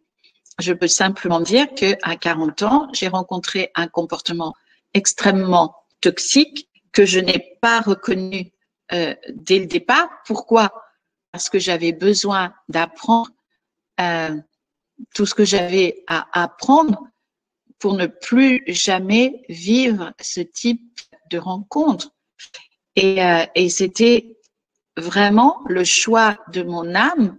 Je peux simplement dire que à 40 ans, j'ai rencontré un comportement extrêmement toxique que je n'ai pas reconnu euh, dès le départ. Pourquoi? Parce que j'avais besoin d'apprendre euh, tout ce que j'avais à apprendre pour ne plus jamais vivre ce type de rencontre. Et, euh, et c'était vraiment le choix de mon âme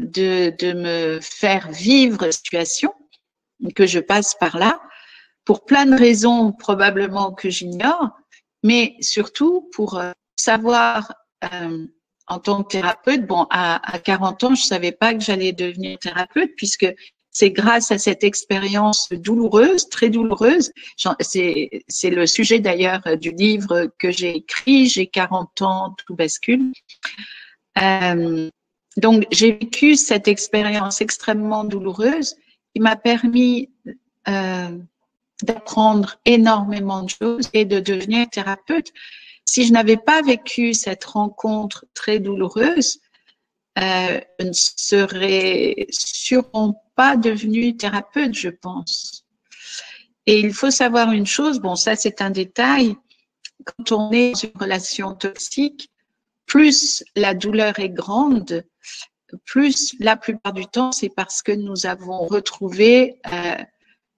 de, de me faire vivre la situation, que je passe par là, pour plein de raisons probablement que j'ignore, mais surtout pour euh, savoir euh, en tant que thérapeute, bon, à, à 40 ans, je savais pas que j'allais devenir thérapeute puisque c'est grâce à cette expérience douloureuse, très douloureuse. C'est le sujet d'ailleurs du livre que j'ai écrit. J'ai 40 ans, tout bascule. Euh, donc j'ai vécu cette expérience extrêmement douloureuse qui m'a permis euh, d'apprendre énormément de choses et de devenir thérapeute. Si je n'avais pas vécu cette rencontre très douloureuse, euh, je ne serais sûrement pas devenue thérapeute, je pense. Et il faut savoir une chose, bon, ça c'est un détail, quand on est dans une relation toxique, plus la douleur est grande, plus la plupart du temps, c'est parce que nous avons retrouvé euh,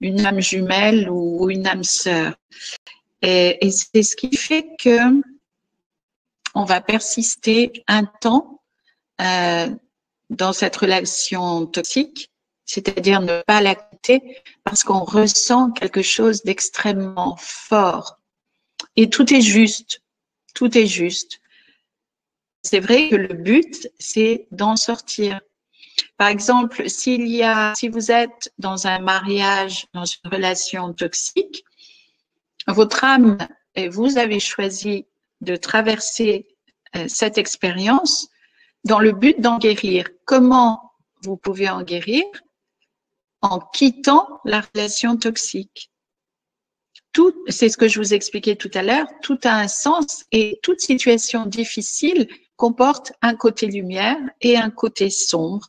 une âme jumelle ou, une âme sœur. Et, et c'est ce qui fait que on va persister un temps euh, dans cette relation toxique, c'est-à-dire ne pas la quitter parce qu'on ressent quelque chose d'extrêmement fort. Et tout est juste, tout est juste. C'est vrai que le but, c'est d'en sortir. Par exemple, a, si vous êtes dans un mariage, dans une relation toxique, votre âme et vous avez choisi de traverser euh, cette expérience dans le but d'en guérir. Comment vous pouvez en guérir? En quittant la relation toxique. Tout, c'est ce que je vous expliquais tout à l'heure, tout a un sens et toute situation difficile comporte un côté lumière et un côté sombre.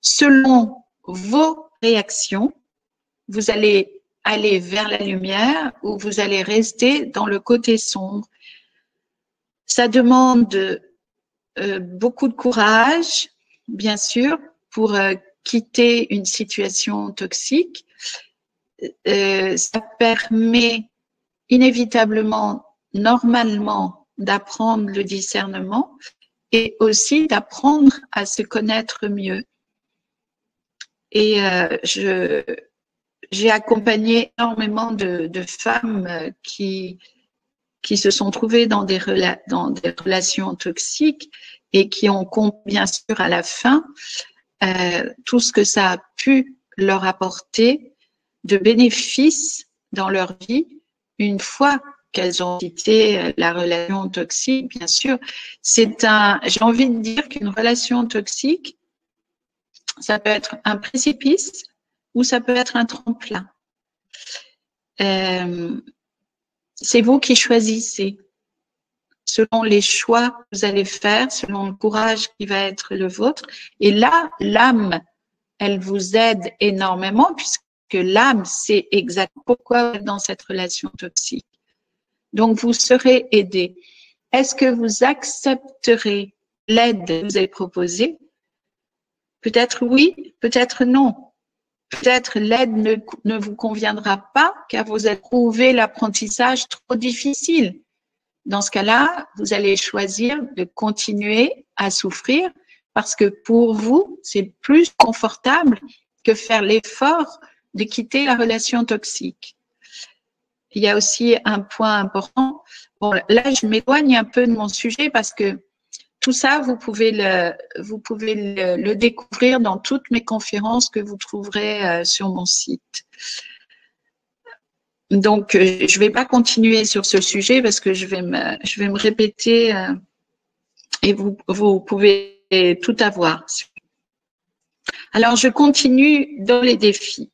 Selon vos réactions, vous allez aller vers la lumière ou vous allez rester dans le côté sombre. Ça demande euh, beaucoup de courage, bien sûr, pour euh, quitter une situation toxique. euh, ça permet inévitablement, normalement, d'apprendre le discernement et aussi d'apprendre à se connaître mieux. Et euh, je, j'ai accompagné énormément de, femmes qui, qui se sont trouvées dans des, dans des relations toxiques et qui ont bien sûr, à la fin, euh, tout ce que ça a pu leur apporter de bénéfices dans leur vie une fois qu'elles ont quitté euh, la relation toxique, bien sûr. C'est un, j'ai envie de dire qu'une relation toxique, ça peut être un précipice ou ça peut être un tremplin. Euh, c'est vous qui choisissez selon les choix que vous allez faire, selon le courage qui va être le vôtre. Et là, l'âme, elle vous aide énormément puisque l'âme sait exactement pourquoi vous êtes dans cette relation toxique. Donc, vous serez aidé. Est-ce que vous accepterez l'aide que vous avez proposée? Peut-être oui, peut-être non. Peut-être l'aide ne, vous conviendra pas car vous avez trouvé l'apprentissage trop difficile. Dans ce cas-là, vous allez choisir de continuer à souffrir parce que pour vous, c'est plus confortable que faire l'effort de quitter la relation toxique. Il y a aussi un point important. Bon, là, je m'éloigne un peu de mon sujet parce que tout ça, vous pouvez le, vous pouvez le, découvrir dans toutes mes conférences que vous trouverez euh, sur mon site. Donc, euh, je ne vais pas continuer sur ce sujet parce que je vais me, je vais me répéter euh, et vous, vous pouvez tout avoir. Alors, je continue dans les défis.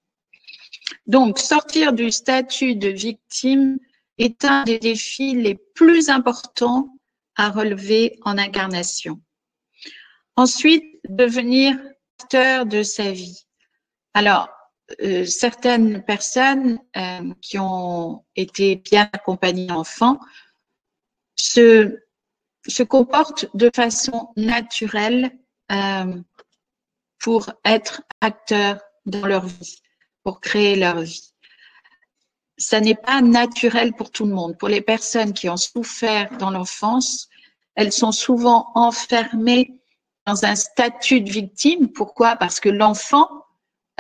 Donc, sortir du statut de victime est un des défis les plus importants à relever en incarnation. Ensuite, devenir acteur de sa vie. Alors, euh, certaines personnes euh, qui ont été bien accompagnées enfants se, comportent de façon naturelle euh, pour être acteurs dans leur vie, pour créer leur vie ça n'est pas naturel pour tout le monde. Pour les personnes qui ont souffert dans l'enfance, elles sont souvent enfermées dans un statut de victime. Pourquoi? Parce que l'enfant,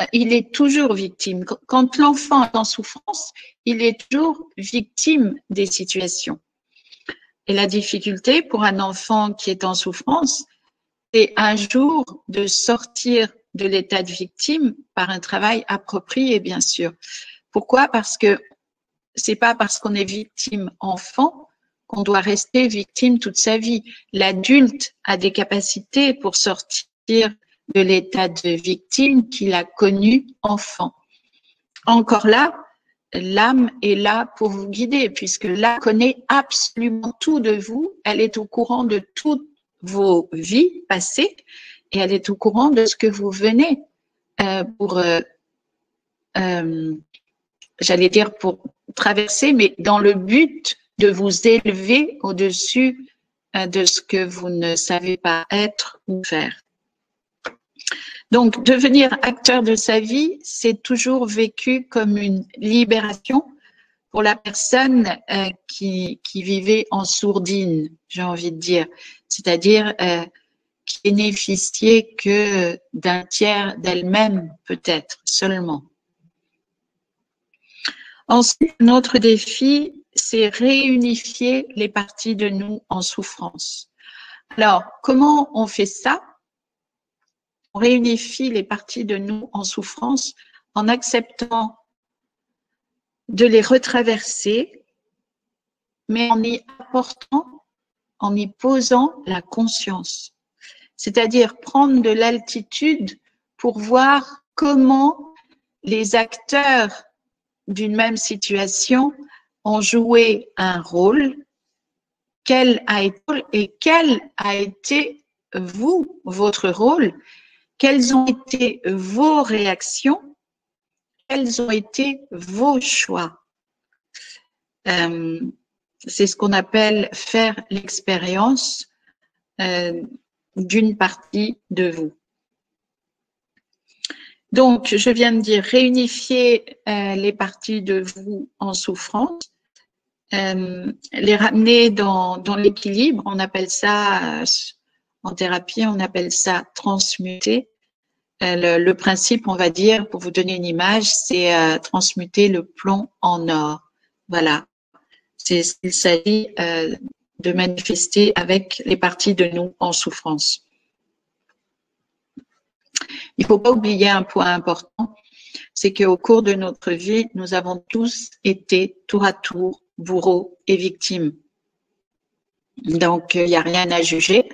euh, il est toujours victime. Quand l'enfant est en souffrance, il est toujours victime des situations. Et la difficulté pour un enfant qui est en souffrance, c'est un jour de sortir de l'état de victime par un travail approprié, bien sûr. Pourquoi? Parce que c'est pas parce qu'on est victime enfant qu'on doit rester victime toute sa vie. L'adulte a des capacités pour sortir de l'état de victime qu'il a connu enfant. Encore là, l'âme est là pour vous guider puisque l'âme connaît absolument tout de vous. Elle est au courant de toutes vos vies passées et elle est au courant de ce que vous venez euh, pour euh, euh, j'allais dire pour traverser, mais dans le but de vous élever au-dessus euh, de ce que vous ne savez pas être ou faire. Donc, devenir acteur de sa vie, c'est toujours vécu comme une libération pour la personne euh, qui, qui, vivait en sourdine, j'ai envie de dire, c'est-à-dire bénéficiait que d'un tiers d'elle-même, peut-être seulement. Ensuite, notre défi, c'est réunifier les parties de nous en souffrance. Alors, comment on fait ça? On réunifie les parties de nous en souffrance en acceptant de les retraverser, mais en y apportant, en y posant la conscience. C'est-à-dire prendre de l'altitude pour voir comment les acteurs d'une même situation ont joué un rôle, quel a été et quel a été vous, votre rôle, quelles ont été vos réactions, quels ont été vos choix? Euh, c'est ce qu'on appelle faire l'expérience euh, d'une partie de vous. Donc, je viens de dire réunifier euh, les parties de vous en souffrance, euh, les ramener dans, dans l'équilibre. On appelle ça, en thérapie, on appelle ça transmuter. Euh, le, principe, on va dire, pour vous donner une image, c'est euh, transmuter le plomb en or. Voilà. C'est il s'agit euh, de manifester avec les parties de nous en souffrance. Il ne faut pas oublier un point important, c'est qu'au cours de notre vie, nous avons tous été tour à tour bourreaux et victimes. Donc, il n'y a rien à juger,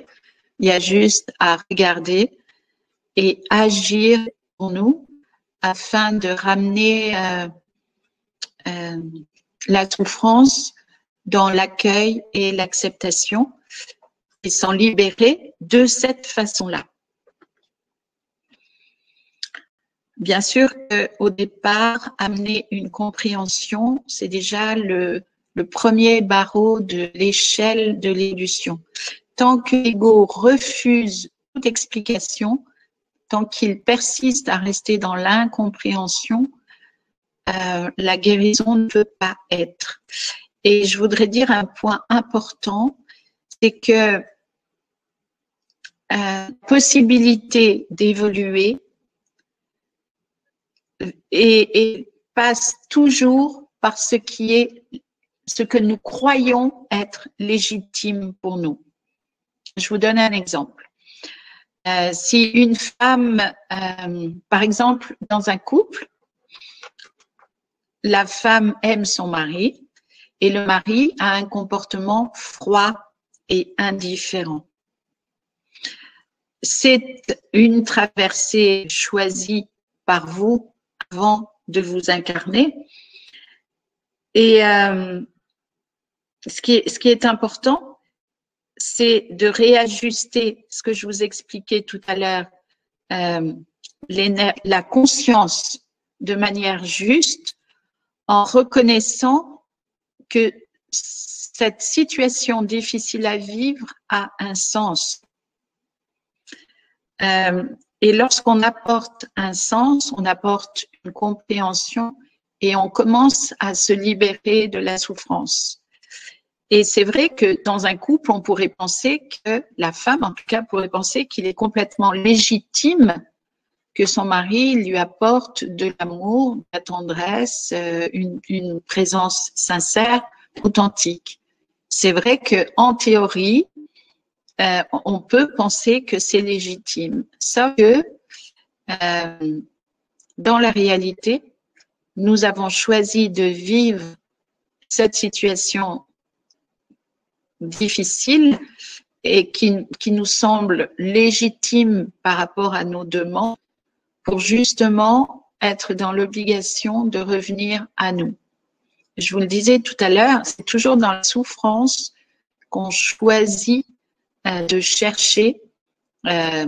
il y a juste à regarder et agir pour nous afin de ramener euh, euh, la souffrance dans l'accueil et l'acceptation et s'en libérer de cette façon-là. Bien sûr qu'au départ, amener une compréhension, c'est déjà le, premier barreau de l'échelle de l'évolution. Tant que l'ego refuse toute explication, tant qu'il persiste à rester dans l'incompréhension, euh, la guérison ne peut pas être. Et je voudrais dire un point important, c'est que euh, possibilité d'évoluer et, et, passe toujours par ce qui est ce que nous croyons être légitime pour nous. Je vous donne un exemple. Euh, si une femme, euh, par exemple, dans un couple, la femme aime son mari et le mari a un comportement froid et indifférent. C'est une traversée choisie par vous avant de vous incarner. Et euh, ce, qui est, ce qui est important, c'est de réajuster ce que je vous expliquais tout à l'heure, euh, la conscience de manière juste en reconnaissant que cette situation difficile à vivre a un sens. Euh, et lorsqu'on apporte un sens, on apporte une compréhension et on commence à se libérer de la souffrance. Et c'est vrai que dans un couple, on pourrait penser que la femme, en tout cas, pourrait penser qu'il est complètement légitime que son mari lui apporte de l'amour, de la tendresse, euh, une, une, présence sincère, authentique. C'est vrai que en théorie, euh, on peut penser que c'est légitime, sauf que euh, dans la réalité, nous avons choisi de vivre cette situation difficile et qui, qui nous semble légitime par rapport à nos demandes pour justement être dans l'obligation de revenir à nous. Je vous le disais tout à l'heure, c'est toujours dans la souffrance qu'on choisit euh, de chercher euh,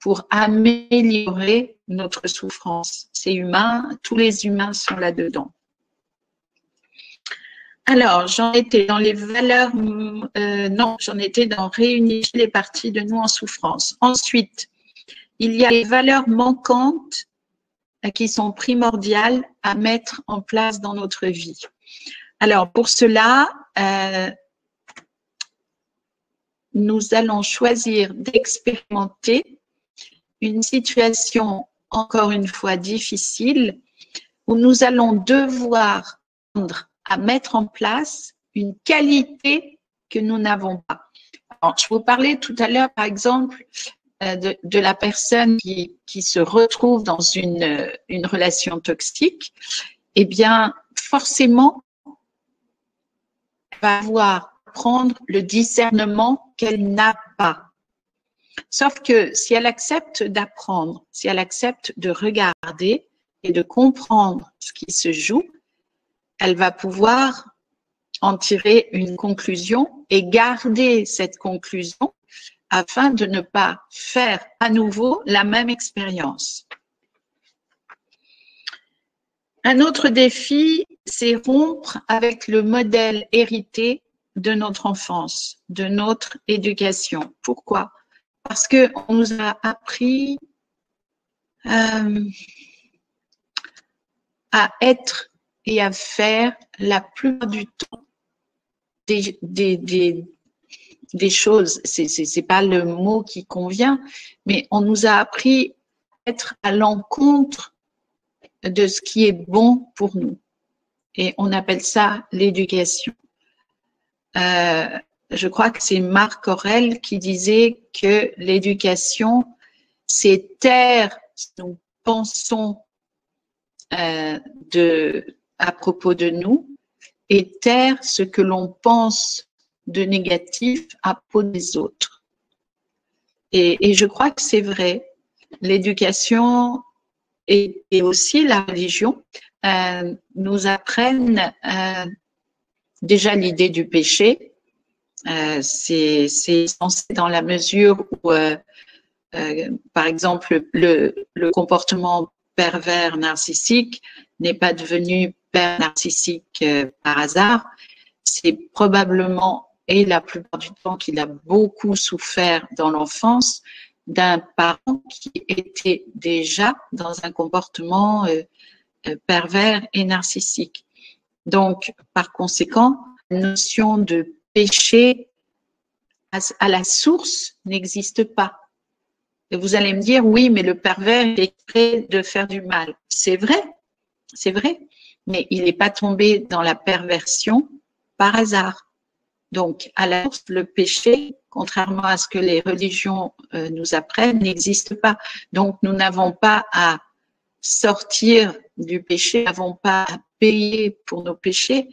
pour améliorer notre souffrance. C'est humain, tous les humains sont là-dedans. Alors, j'en étais dans les valeurs, euh, non, j'en étais dans réunifier les parties de nous en souffrance. Ensuite, il y a les valeurs manquantes qui sont primordiales à mettre en place dans notre vie. Alors, pour cela, euh, nous allons choisir d'expérimenter une situation, encore une fois, difficile, où nous allons devoir prendre à mettre en place une qualité que nous n'avons pas. je vous parlais tout à l'heure, par exemple, euh, de, la personne qui, qui, se retrouve dans une, euh, une relation toxique. Eh bien, forcément, elle va avoir prendre le discernement qu'elle n'a pas. Sauf que si elle accepte d'apprendre, si elle accepte de regarder et de comprendre ce qui se joue, elle va pouvoir en tirer une conclusion et garder cette conclusion afin de ne pas faire à nouveau la même expérience. Un autre défi, c'est rompre avec le modèle hérité de notre enfance, de notre éducation. Pourquoi? Parce qu'on nous a appris euh, à être et à faire la plupart du temps des, des choses. C'est, pas le mot qui convient, mais on nous a appris à être à l'encontre de ce qui est bon pour nous. Et on appelle ça l'éducation. Euh, je crois que c'est Marc Aurel qui disait que l'éducation, c'est taire ce que nous pensons euh, de, à propos de nous et taire ce que l'on pense de négatif à propos des autres. Et, je crois que c'est vrai. L'éducation et, aussi la religion euh, nous apprennent euh, déjà l'idée du péché. Euh, c'est dans la mesure où, euh, par exemple, le, le, comportement pervers narcissique n'est pas devenu père narcissique par hasard. C'est probablement et la plupart du temps qu'il a beaucoup souffert dans l'enfance d'un parent qui était déjà dans un comportement euh, euh, pervers et narcissique. Donc, par conséquent, la notion de péché à, la source n'existe pas. Et vous allez me dire, oui, mais le pervers est prêt de faire du mal. C'est vrai, c'est vrai, mais il n'est pas tombé dans la perversion par hasard. Donc, à la source, le péché, contrairement à ce que les religions euh, nous apprennent, n'existe pas. Donc, nous n'avons pas à sortir du péché, nous n'avons pas à payer pour nos péchés,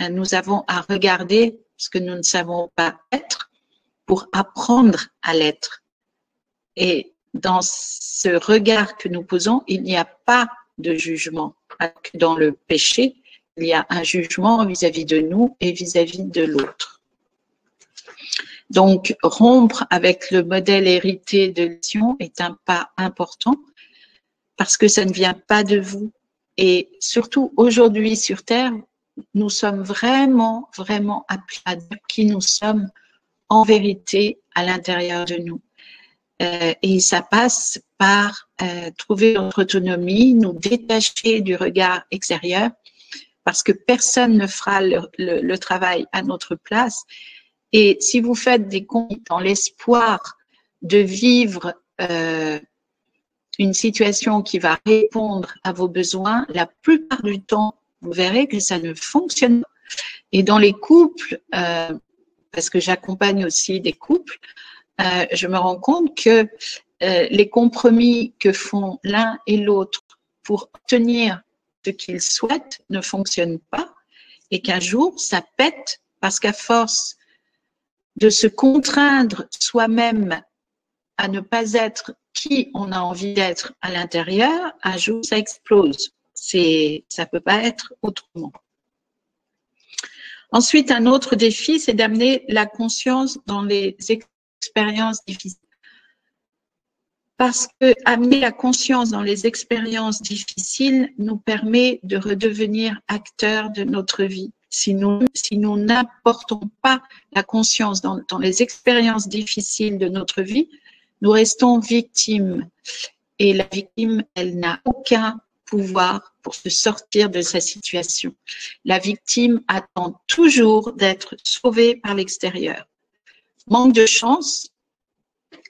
euh, nous avons à regarder ce que nous ne savons pas être pour apprendre à l'être. Et dans ce regard que nous posons, il n'y a pas de jugement. Dans le péché, il y a un jugement vis-à-vis de nous et vis-à-vis de l'autre. Donc, rompre avec le modèle hérité de l'action est un pas important parce que ça ne vient pas de vous. Et surtout aujourd'hui sur Terre, nous sommes vraiment, vraiment appelés à qui nous sommes en vérité à l'intérieur de nous. Euh, et ça passe par euh, trouver notre autonomie, nous détacher du regard extérieur, parce que personne ne fera le, le, le travail à notre place. Et si vous faites des comptes dans l'espoir de vivre euh, une situation qui va répondre à vos besoins, la plupart du temps, vous verrez que ça ne fonctionne pas. Et dans les couples, euh, parce que j'accompagne aussi des couples, euh, je me rends compte que euh, les compromis que font l'un et l'autre pour obtenir qu'ils souhaitent ne fonctionnent pas et qu'un jour ça pète parce qu'à force de se contraindre soi-même à ne pas être qui on a envie d'être à l'intérieur, un jour ça explose. C'est, ça peut pas être autrement. Ensuite, un autre défi, c'est d'amener la conscience dans les expériences difficiles. Parce que amener la conscience dans les expériences difficiles nous permet de redevenir acteurs de notre vie. Si nous, si nous n'apportons pas la conscience dans, dans les expériences difficiles de notre vie, nous restons victimes. Et la victime, elle n'a aucun pouvoir pour se sortir de sa situation. La victime attend toujours d'être sauvée par l'extérieur. Manque de chance,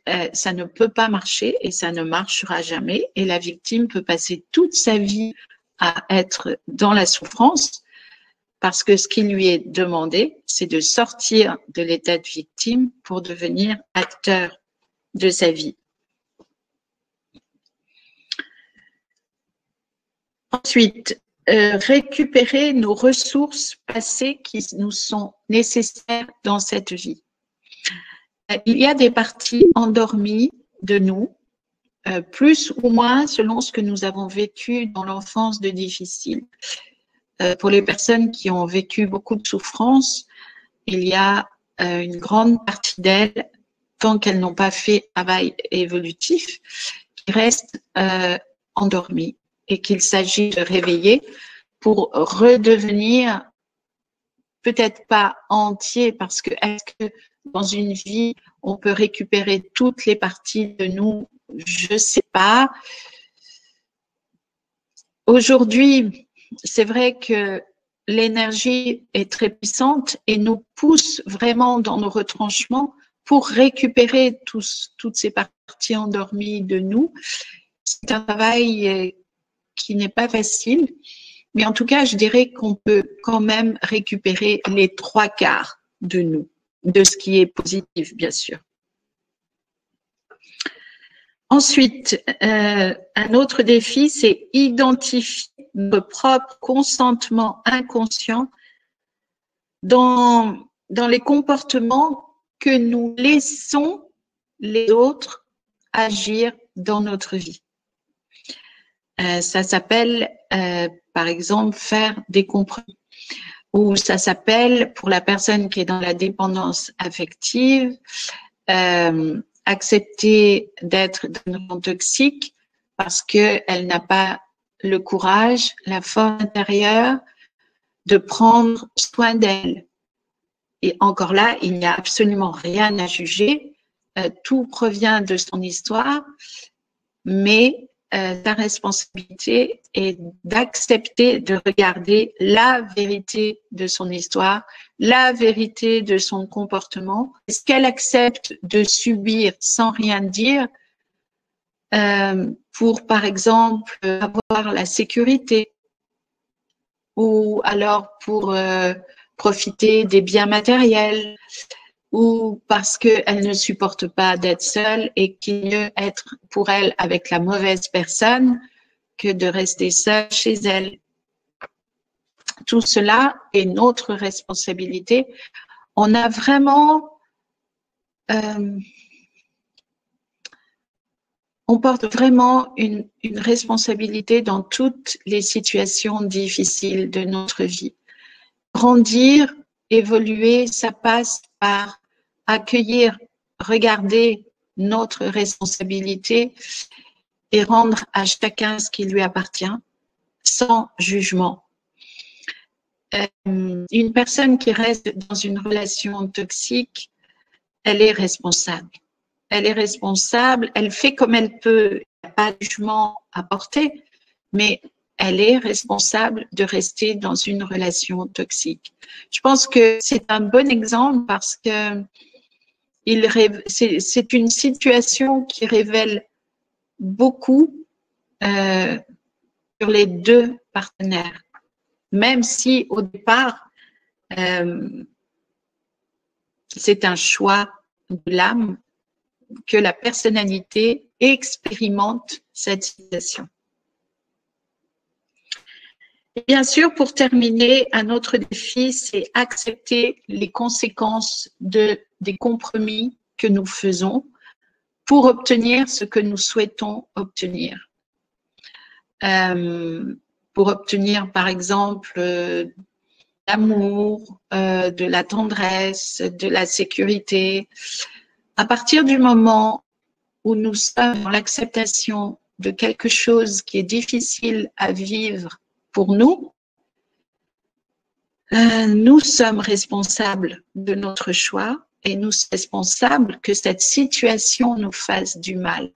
euh, ça ne peut pas marcher et ça ne marchera jamais. Et la victime peut passer toute sa vie à être dans la souffrance parce que ce qui lui est demandé, c'est de sortir de l'état de victime pour devenir acteur de sa vie. Ensuite, euh, récupérer nos ressources passées qui nous sont nécessaires dans cette vie. Il y a des parties endormies de nous, euh, plus ou moins selon ce que nous avons vécu dans l'enfance de difficile. Euh, pour les personnes qui ont vécu beaucoup de souffrances, il y a euh, une grande partie d'elles, tant qu'elles n'ont pas fait travail évolutif, qui restent endormies et qu'il s'agit de réveiller pour redevenir peut-être pas entier parce que est-ce que dans une vie on peut récupérer toutes les parties de nous Je sais pas. aujourd'hui, c'est vrai que l'énergie est très puissante et nous pousse vraiment dans nos retranchements pour récupérer toutes ces parties endormies de nous. C'est un travail euh, qui n'est pas facile, mais en tout cas, je dirais qu'on peut quand même récupérer les trois quarts de nous, de ce qui est positif, bien sûr. Ensuite, euh, un autre défi, c'est identifier notre propre consentement inconscient dans, dans les comportements que nous laissons les autres agir dans notre vie. Euh, ça s'appelle, euh, par exemple, faire des compromis. Ou ça s'appelle, pour la personne qui est dans la dépendance affective, euh, accepter d'être dans toxique parce qu'elle n'a pas le courage, la force intérieure de prendre soin d'elle. Et encore là, il n'y a absolument rien à juger. Euh, tout provient de son histoire, mais euh, ta responsabilité est d'accepter de regarder la vérité de son histoire, la vérité de son comportement. Est-ce qu'elle accepte de subir sans rien dire euh, pour, par exemple, avoir la sécurité? Ou alors pour euh, profiter des biens matériels? Ou parce qu'elle ne supporte pas d'être seule et qu'il mieux être pour elle avec la mauvaise personne que de rester seule chez elle. Tout cela est notre responsabilité. On a vraiment, euh, on porte vraiment une, une responsabilité dans toutes les situations difficiles de notre vie. Grandir, évoluer, ça passe par accueillir, regarder notre responsabilité et rendre à chacun ce qui lui appartient sans jugement. Euh, une personne qui reste dans une relation toxique, elle est responsable. Elle est responsable, elle fait comme elle peut, pas de jugement à porter, mais elle est responsable de rester dans une relation toxique. Je pense que c'est un bon exemple parce que c'est une situation qui révèle beaucoup euh, sur les deux partenaires, même si au départ, euh, c'est un choix de l'âme que la personnalité expérimente cette situation. Bien sûr, pour terminer, un autre défi, c'est accepter les conséquences de, des compromis que nous faisons pour obtenir ce que nous souhaitons obtenir. Euh, pour obtenir, par exemple, euh, l'amour, euh, de la tendresse, de la sécurité. À partir du moment où nous sommes dans l'acceptation de quelque chose qui est difficile à vivre pour nous, euh, nous sommes responsables de notre choix et nous sommes responsables que cette situation nous fasse du mal.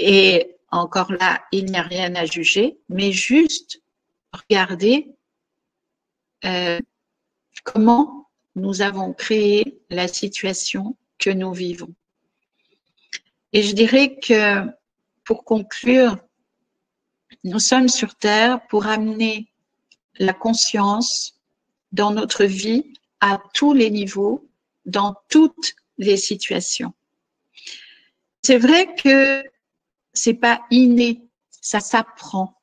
Et encore là, il n'y a rien à juger, mais juste regarder euh, comment nous avons créé la situation que nous vivons. Et je dirais que pour conclure, nous sommes sur Terre pour amener la conscience dans notre vie à tous les niveaux, dans toutes les situations. C'est vrai que c'est pas inné, ça s'apprend.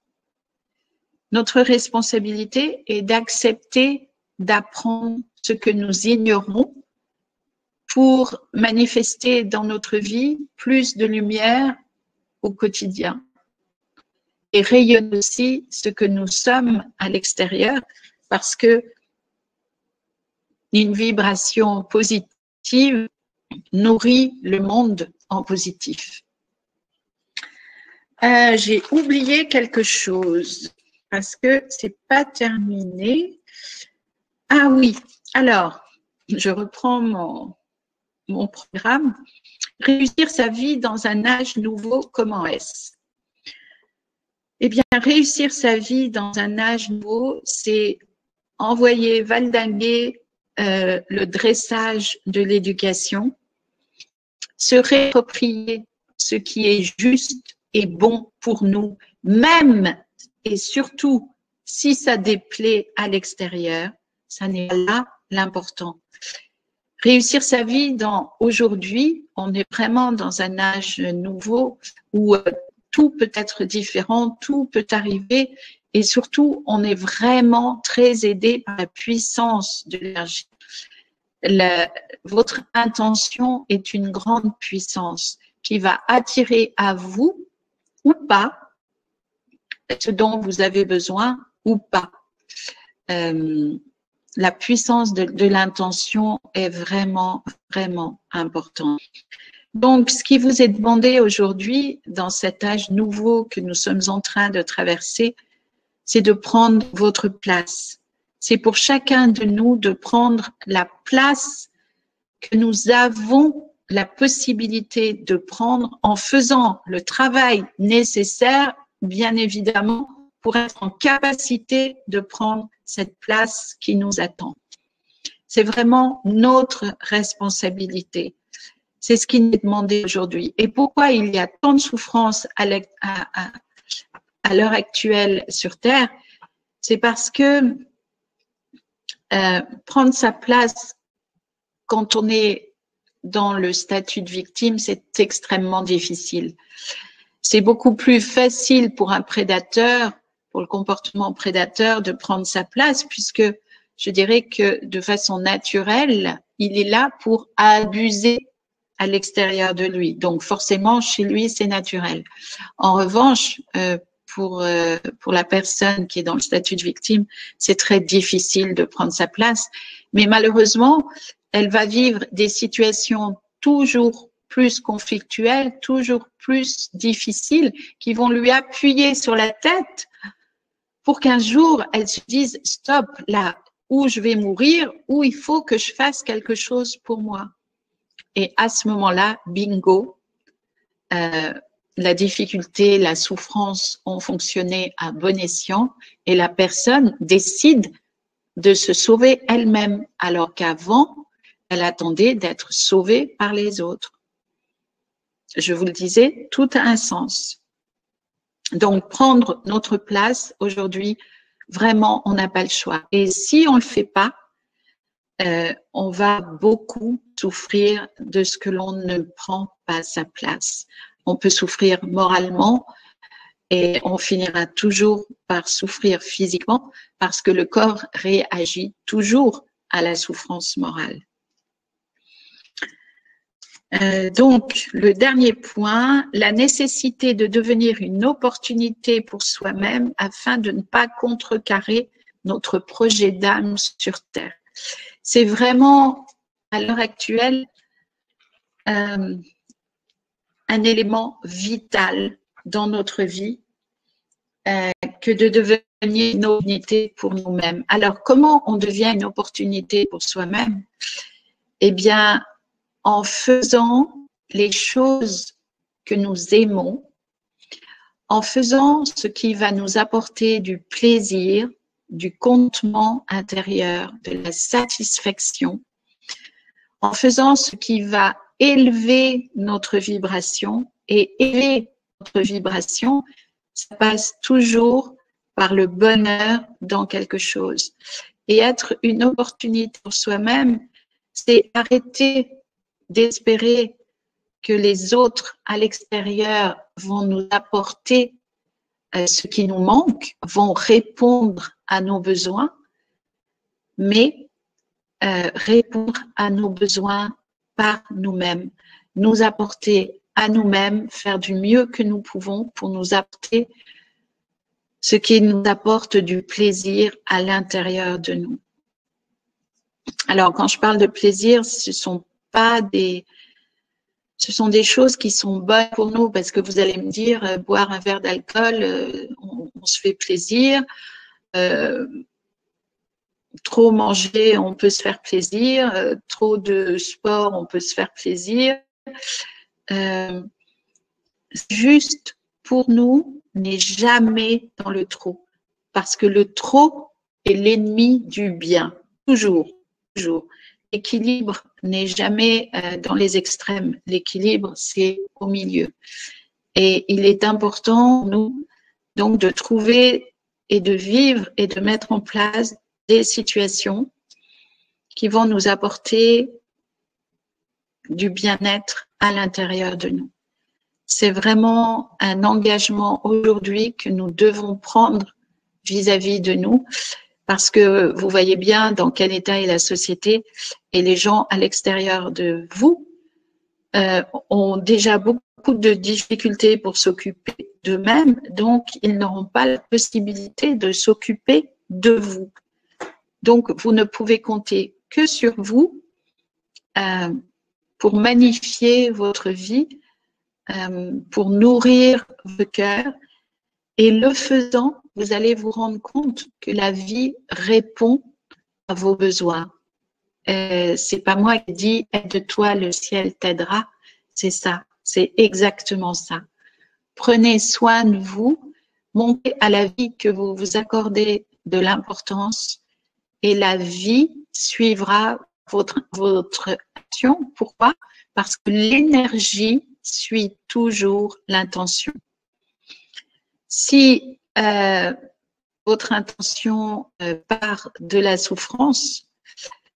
Notre responsabilité est d'accepter d'apprendre ce que nous ignorons pour manifester dans notre vie plus de lumière au quotidien et rayonne aussi ce que nous sommes à l'extérieur parce que une vibration positive nourrit le monde en positif. Euh, j'ai oublié quelque chose parce que c'est pas terminé. Ah oui, alors je reprends mon, mon programme. Réussir sa vie dans un âge nouveau, comment est-ce? Eh bien, réussir sa vie dans un âge nouveau, c'est envoyer valdinguer euh, le dressage de l'éducation, se réapproprier ce qui est juste et bon pour nous, même et surtout si ça déplaît à l'extérieur, ça n'est pas là l'important. Réussir sa vie dans aujourd'hui, on est vraiment dans un âge nouveau où euh, tout peut être différent, tout peut arriver et surtout, on est vraiment très aidé par la puissance de l'énergie. votre intention est une grande puissance qui va attirer à vous ou pas ce dont vous avez besoin ou pas. Euh, la puissance de l'intention est vraiment, vraiment importante. Donc, ce qui vous est demandé aujourd'hui, dans cet âge nouveau que nous sommes en train de traverser, c'est de prendre votre place. C'est pour chacun de nous de prendre la place que nous avons la possibilité de prendre en faisant le travail nécessaire, bien évidemment, pour être en capacité de prendre cette place qui nous attend. C'est vraiment notre responsabilité. C'est ce qui nous est demandé aujourd'hui. Et pourquoi il y a tant de souffrance à, l'heure actuelle sur Terre, c'est parce que euh, prendre sa place quand on est dans le statut de victime, c'est extrêmement difficile. C'est beaucoup plus facile pour un prédateur, pour le comportement prédateur, de prendre sa place, puisque je dirais que de façon naturelle, il est là pour abuser à l'extérieur de lui. Donc forcément, chez lui, c'est naturel. En revanche, euh, pour, euh, pour la personne qui est dans le statut de victime, c'est très difficile de prendre sa place. Mais malheureusement, elle va vivre des situations toujours plus conflictuelles, toujours plus difficiles, qui vont lui appuyer sur la tête pour qu'un jour, elle se dise, stop, là, où je vais mourir, où il faut que je fasse quelque chose pour moi. Et à ce moment-là, bingo, euh, la difficulté, la souffrance ont fonctionné à bon escient et la personne décide de se sauver elle-même alors qu'avant, elle attendait d'être sauvée par les autres. Je vous le disais, tout a un sens. Donc, prendre notre place aujourd'hui, vraiment, on n'a pas le choix. Et si on ne le fait pas, euh, on va beaucoup souffrir de ce que l'on ne prend pas sa place on peut souffrir moralement et on finira toujours par souffrir physiquement parce que le corps réagit toujours à la souffrance morale. Euh, donc, le dernier point, la nécessité de devenir une opportunité pour soi-même afin de ne pas contrecarrer notre projet d'âme sur Terre. C'est vraiment, à l'heure actuelle, euh, un élément vital dans notre vie euh, que de devenir une opportunité pour nous-mêmes. Alors, comment on devient une opportunité pour soi-même? Eh bien, en faisant les choses que nous aimons, en faisant ce qui va nous apporter du plaisir, du contentement intérieur, de la satisfaction, en faisant ce qui va élever notre vibration et élever notre vibration, ça passe toujours par le bonheur dans quelque chose. Et être une opportunité pour soi-même, c'est arrêter d'espérer que les autres à l'extérieur vont nous apporter euh, ce qui nous manque, vont répondre à nos besoins, mais euh, répondre à nos besoins par nous-mêmes, nous apporter à nous-mêmes, faire du mieux que nous pouvons pour nous apporter ce qui nous apporte du plaisir à l'intérieur de nous. Alors, quand je parle de plaisir, ce sont pas des, ce sont des choses qui sont bonnes pour nous parce que vous allez me dire, euh, boire un verre d'alcool, euh, on, se fait plaisir. Euh, trop manger, on peut se faire plaisir. Euh, trop de sport, on peut se faire plaisir. Euh, juste pour nous, n'est jamais dans le trop. Parce que le trop est l'ennemi du bien. Toujours, toujours. L'équilibre n'est jamais dans les extrêmes. L'équilibre, c'est au milieu. Et il est important, nous, donc, de trouver et de vivre et de mettre en place des situations qui vont nous apporter du bien-être à l'intérieur de nous. C'est vraiment un engagement aujourd'hui que nous devons prendre vis-à-vis de nous parce que vous voyez bien dans quel état est la société et les gens à l'extérieur de vous euh, ont déjà beaucoup de difficultés pour s'occuper d'eux-mêmes, donc ils n'auront pas la possibilité de s'occuper de vous. Donc vous ne pouvez compter que sur vous euh, pour magnifier votre vie, euh, pour nourrir vos cœurs. Et le faisant, vous allez vous rendre compte que la vie répond à vos besoins. Euh, c'est pas moi qui dis aide-toi, le ciel t'aidera. C'est ça, c'est exactement ça. Prenez soin de vous, montez à la vie que vous vous accordez de l'importance et la vie suivra votre, votre action. Pourquoi? Parce que l'énergie suit toujours l'intention. Si euh, votre intention euh, part de la souffrance,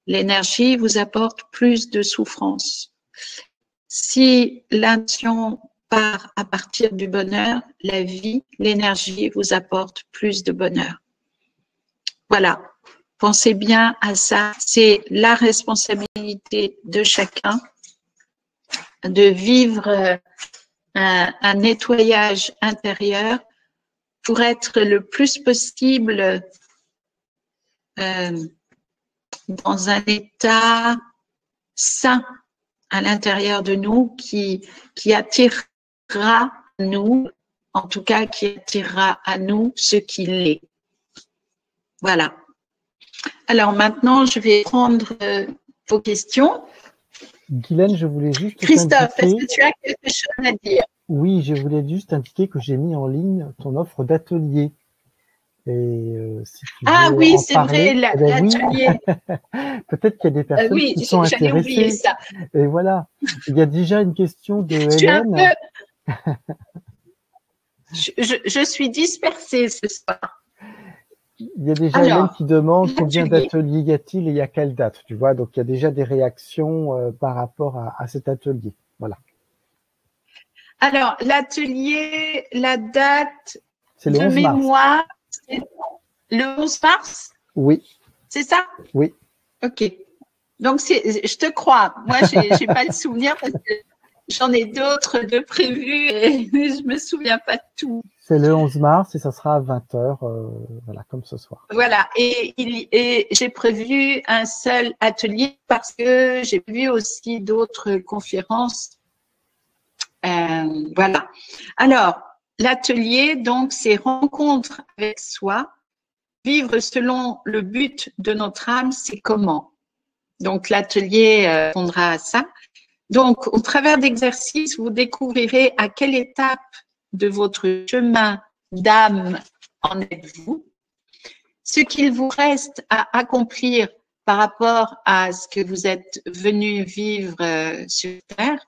l'énergie vous apporte plus de souffrance. Si l'intention part à partir du bonheur, la vie, l'énergie vous apporte plus de bonheur. Voilà, pensez bien à ça. C'est la responsabilité de chacun de vivre euh, un, nettoyage intérieur pour être le plus possible euh, dans un état sain à l'intérieur de nous qui, qui attirera à nous, en tout cas qui attirera à nous ce qu'il est. Voilà. Alors maintenant, je vais prendre euh, vos questions. Guylaine, je voulais juste. Christophe, est-ce que tu as quelque chose à dire? Oui, je voulais juste indiquer que j'ai mis en ligne ton offre d'atelier. Et euh, si tu ah oui, c'est vrai, ben l'atelier. Peut-être qu'il y a des personnes oui, qui sont intéressées. Ça. Et voilà, il y a déjà une question de Hélène. Je, je, je, suis dispersée ce soir. Il y a déjà Alors, qui demande combien d'ateliers y a-t-il et à quelle date, tu vois? Donc il y a déjà des réactions euh, par rapport à, à, cet atelier. Voilà. Alors l'atelier, la date de mémoire, c'est le 11 mars? Oui. C'est ça? Oui. Ok. Donc je te crois. Moi, j'ai pas le souvenir parce que j'en ai d'autres de prévus et je me souviens pas de tout. C'est le 11 mars et ça sera à 20h, euh, voilà, comme ce soir. Voilà, et, et j'ai prévu un seul atelier parce que j'ai vu aussi d'autres conférences. Euh, voilà. Alors, l'atelier, donc, c'est rencontre avec soi. Vivre selon le but de notre âme, c'est comment? Donc, l'atelier euh, répondra à ça. Donc, au travers d'exercices, vous découvrirez à quelle étape de votre chemin d'âme en êtes-vous, ce qu'il vous reste à accomplir par rapport à ce que vous êtes venu vivre euh, sur Terre,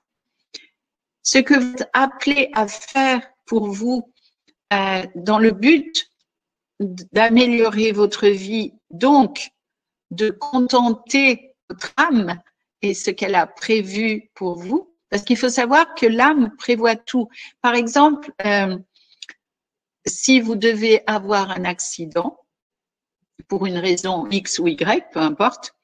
ce que vous êtes appelé à faire pour vous euh, dans le but d'améliorer votre vie, donc de contenter votre âme et ce qu'elle a prévu pour vous, parce qu'il faut savoir que l'âme prévoit tout. Par exemple, euh, si vous devez avoir un accident, pour une raison X ou Y, peu importe,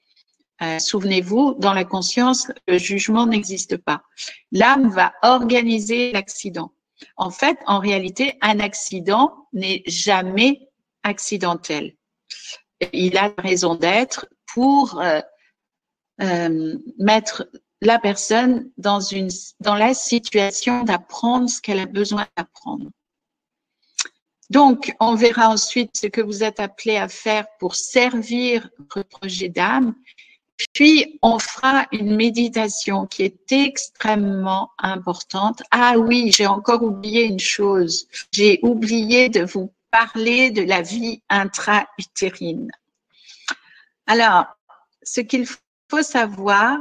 euh, souvenez-vous, dans la conscience, le jugement n'existe pas. L'âme va organiser l'accident. En fait, en réalité, un accident n'est jamais accidentel. Il a raison d'être pour euh, euh mettre la personne dans, une, dans la situation d'apprendre ce qu'elle a besoin d'apprendre. Donc, on verra ensuite ce que vous êtes appelé à faire pour servir votre projet d'âme puis, on fera une méditation qui est extrêmement importante. Ah oui, j'ai encore oublié une chose. J'ai oublié de vous parler de la vie intra-utérine. Alors, ce qu'il faut savoir,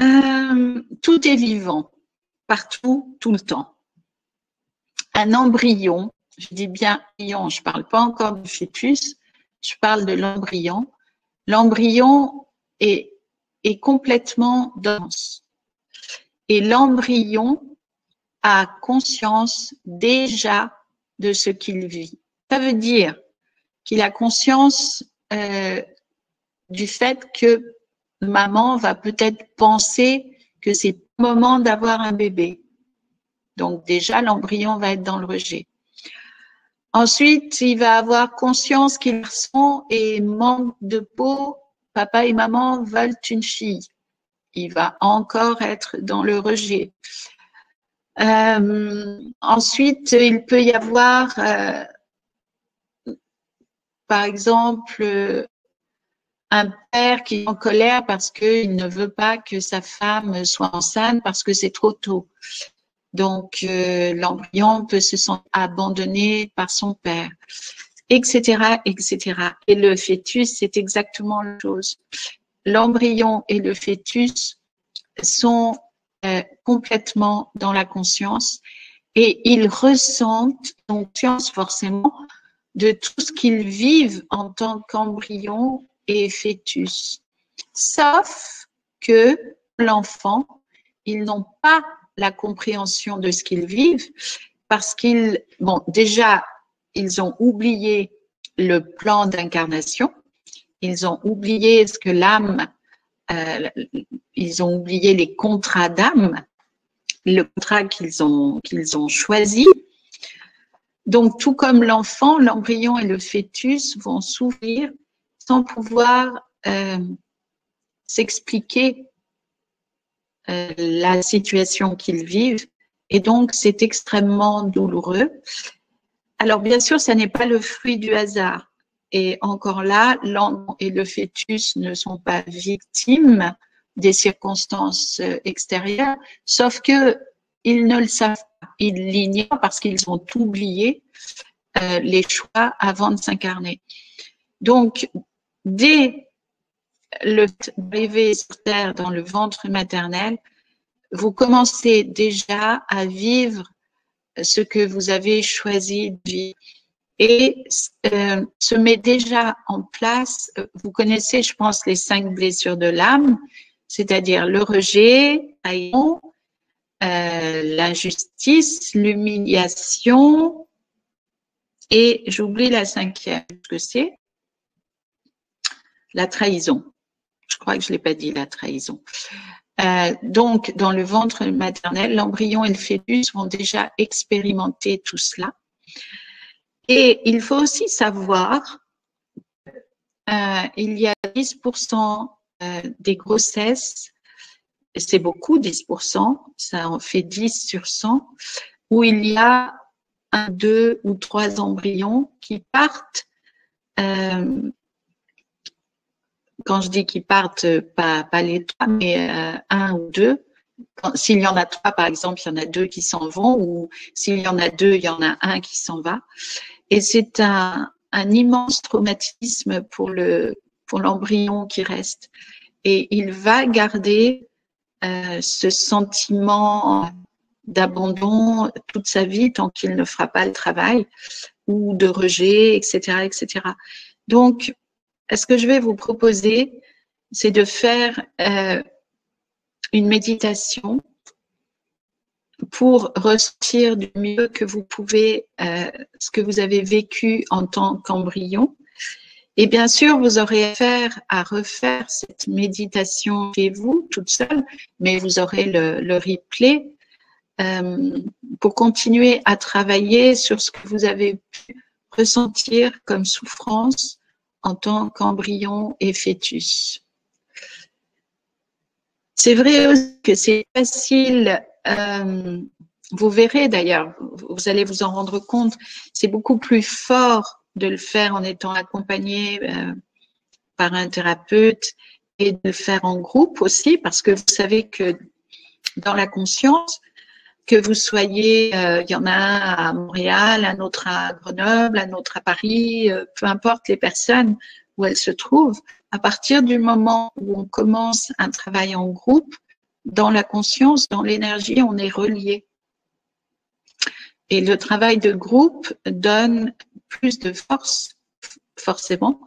euh, tout est vivant, partout, tout le temps. Un embryon, je dis bien embryon, je ne parle pas encore du fœtus, je parle de l'embryon. L'embryon est, est complètement dense. Et l'embryon a conscience déjà de ce qu'il vit. Ça veut dire qu'il a conscience euh, du fait que maman va peut-être penser que c'est le moment d'avoir un bébé. Donc déjà, l'embryon va être dans le rejet. Ensuite, il va avoir conscience qu'il sont et manque de peau. Papa et maman veulent une fille. Il va encore être dans le rejet. Euh, ensuite, il peut y avoir, euh, par exemple, un père qui est en colère parce qu'il ne veut pas que sa femme soit enceinte parce que c'est trop tôt. Donc, euh, l'embryon peut se sentir abandonné par son père, etc., etc. Et le fœtus, c'est exactement la chose. L'embryon et le fœtus sont euh, complètement dans la conscience et ils ressentent conscience forcément de tout ce qu'ils vivent en tant qu'embryon et fœtus. Sauf que l'enfant, ils n'ont pas la compréhension de ce qu'ils vivent parce qu'ils, bon, déjà, ils ont oublié le plan d'incarnation, ils ont oublié ce que l'âme, euh, ils ont oublié les contrats d'âme, le contrat qu'ils ont, qu'ils ont choisi. Donc, tout comme l'enfant, l'embryon et le fœtus vont souffrir sans pouvoir euh, s'expliquer euh, la situation qu'ils vivent. Et donc, c'est extrêmement douloureux. Alors, bien sûr, ça n'est pas le fruit du hasard. Et encore là, l'enfant et le fœtus ne sont pas victimes des circonstances euh, extérieures, sauf que ils ne le savent pas. Ils l'ignorent parce qu'ils ont oublié euh, les choix avant de s'incarner. Donc, dès le bébé sur terre dans le ventre maternel, vous commencez déjà à vivre ce que vous avez choisi de vivre. Et euh, se met déjà en place, vous connaissez, je pense, les cinq blessures de l'âme, c'est-à-dire le rejet, euh, l'injustice, l'humiliation, et j'oublie la cinquième, que c'est, la trahison. Je crois que je ne l'ai pas dit, la trahison. Euh, donc, dans le ventre maternel, l'embryon et le fœtus vont déjà expérimenter tout cela. Et il faut aussi savoir, euh, il y a 10% euh, des grossesses, c'est beaucoup, 10%, ça en fait 10 sur 100, où il y a un, deux ou trois embryons qui partent euh, quand je dis qu'ils partent, euh, pas, pas les trois, mais euh, un ou deux. S'il y en a trois, par exemple, il y en a deux qui s'en vont, ou s'il y en a deux, il y en a un qui s'en va. Et c'est un, un immense traumatisme pour le pour l'embryon qui reste. Et il va garder euh, ce sentiment d'abandon toute sa vie tant qu'il ne fera pas le travail ou de rejet, etc., etc. Donc, ce que je vais vous proposer, c'est de faire euh, une méditation pour ressentir du mieux que vous pouvez euh, ce que vous avez vécu en tant qu'embryon. Et bien sûr, vous aurez affaire à refaire cette méditation chez vous, toute seule, mais vous aurez le, le replay euh, pour continuer à travailler sur ce que vous avez pu ressentir comme souffrance en tant qu'embryon et fœtus. C'est vrai aussi que c'est facile, euh, vous verrez d'ailleurs, vous allez vous en rendre compte, c'est beaucoup plus fort de le faire en étant accompagné euh, par un thérapeute et de le faire en groupe aussi, parce que vous savez que dans la conscience, que vous soyez, euh, il y en a un à Montréal, un autre à Grenoble, un autre à Paris, euh, peu importe les personnes où elles se trouvent, à partir du moment où on commence un travail en groupe, dans la conscience, dans l'énergie, on est relié. Et le travail de groupe donne plus de force, forcément,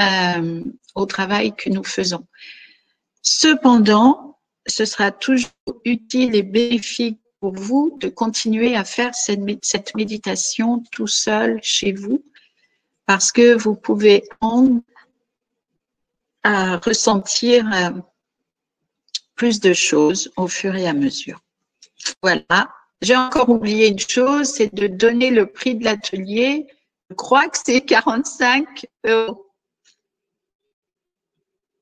euh, au travail que nous faisons. Cependant, ce sera toujours utile et bénéfique pour vous de continuer à faire cette, méditation tout seul chez vous parce que vous pouvez en à ressentir euh, plus de choses au fur et à mesure. Voilà. J'ai encore oublié une chose, c'est de donner le prix de l'atelier. Je crois que c'est 45 euros.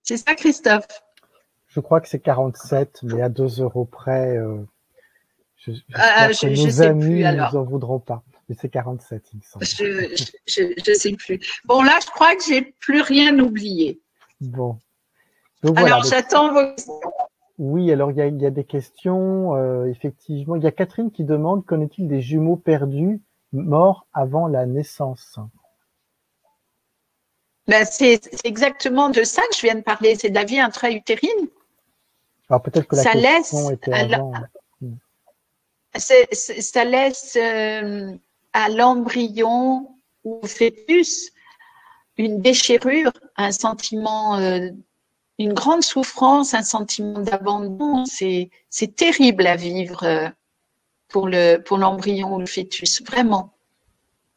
C'est ça, Christophe? Je crois que c'est 47, mais à 2 euros près. Euh, je, ah, que nos amis ne nous en voudront pas. Mais c'est 47, il me semble. Je ne sais plus. Bon, là, je crois que j'ai plus rien oublié. Bon. alors, j'attends vos questions. Oui, alors il y a, y a, des questions. Euh, effectivement, il y a Catherine qui demande qu'en est-il des jumeaux perdus morts avant la naissance? Ben, C'est exactement de ça que je viens de parler. C'est de la vie intra-utérine. Alors peut-être que la ça question laisse, était avant. Ça laisse euh, à l'embryon ou au fœtus une déchirure, un sentiment, euh, une grande souffrance, un sentiment d'abandon. C'est, terrible à vivre euh, pour le pour l'embryon ou le fœtus, vraiment.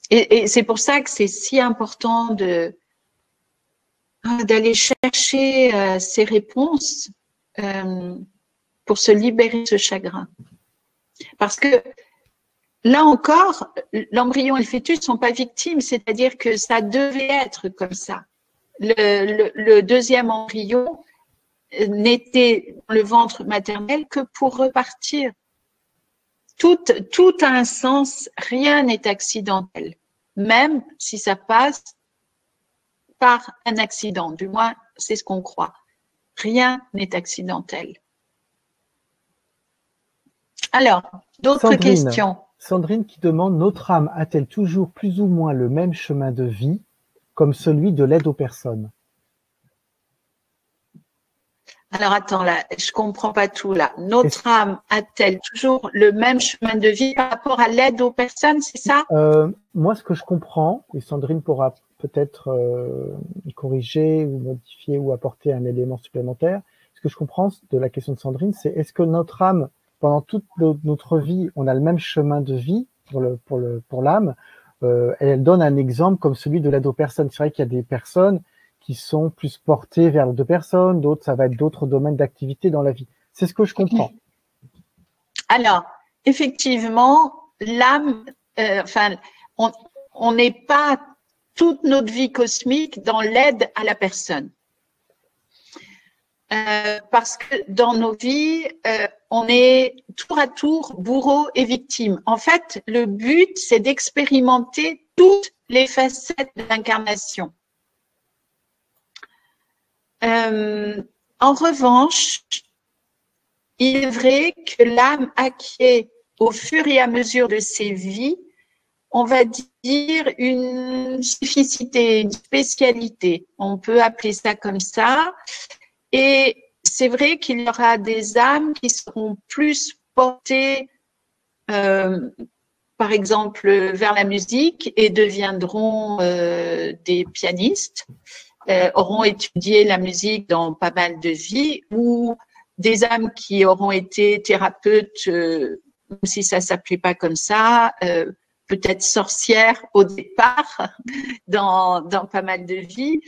Et, et c'est pour ça que c'est si important de ah, d'aller chercher euh, ces réponses pour se libérer de ce chagrin. Parce que Là encore, l'embryon et le fœtus ne sont pas victimes, c'est-à-dire que ça devait être comme ça. Le, deuxième embryon n'était dans le ventre maternel que pour repartir. Tout, tout a un sens, rien n'est accidentel, même si ça passe par un accident, du moins c'est ce qu'on croit. Rien n'est accidentel. Alors, d'autres questions? Sandrine qui demande Notre âme a-t-elle toujours plus ou moins le même chemin de vie, comme celui de l'aide aux personnes? Alors attends là, je comprends pas tout là. Notre âme a-t-elle toujours le même chemin de vie par rapport à l'aide aux personnes, c'est ça? Euh, Moi, ce que je comprends, et Sandrine pourra peut-être euh, corriger ou modifier ou apporter un élément supplémentaire, ce que je comprends de la question de Sandrine, c'est est-ce que notre âme pendant toute notre vie, on a le même chemin de vie pour pour le pour l'âme. Euh, elle donne un exemple comme celui de l'aide aux personnes. C'est vrai qu'il y a des personnes qui sont plus portées vers deux personnes, d'autres ça va être d'autres domaines d'activité dans la vie. C'est ce que je comprends. Alors, effectivement, l'âme, euh, enfin, on n'est pas toute notre vie cosmique dans l'aide à la personne. Euh, parce que dans nos vies, euh, on est tour à tour bourreau et victime. En fait, le but, c'est d'expérimenter toutes les facettes de l'incarnation. Euh, en revanche, il est vrai que l'âme acquiert au fur et à mesure de ses vies, on va dire une spécificité, une spécialité. On peut appeler ça comme ça. Et c'est vrai qu'il y aura des âmes qui seront plus portées, euh, par exemple, vers la musique et deviendront euh, des pianistes, euh, auront étudié la musique dans pas mal de vies, ou des âmes qui auront été thérapeutes, même si ça s'appelait pas comme ça, peut-être sorcières au départ dans, dans pas mal de vies.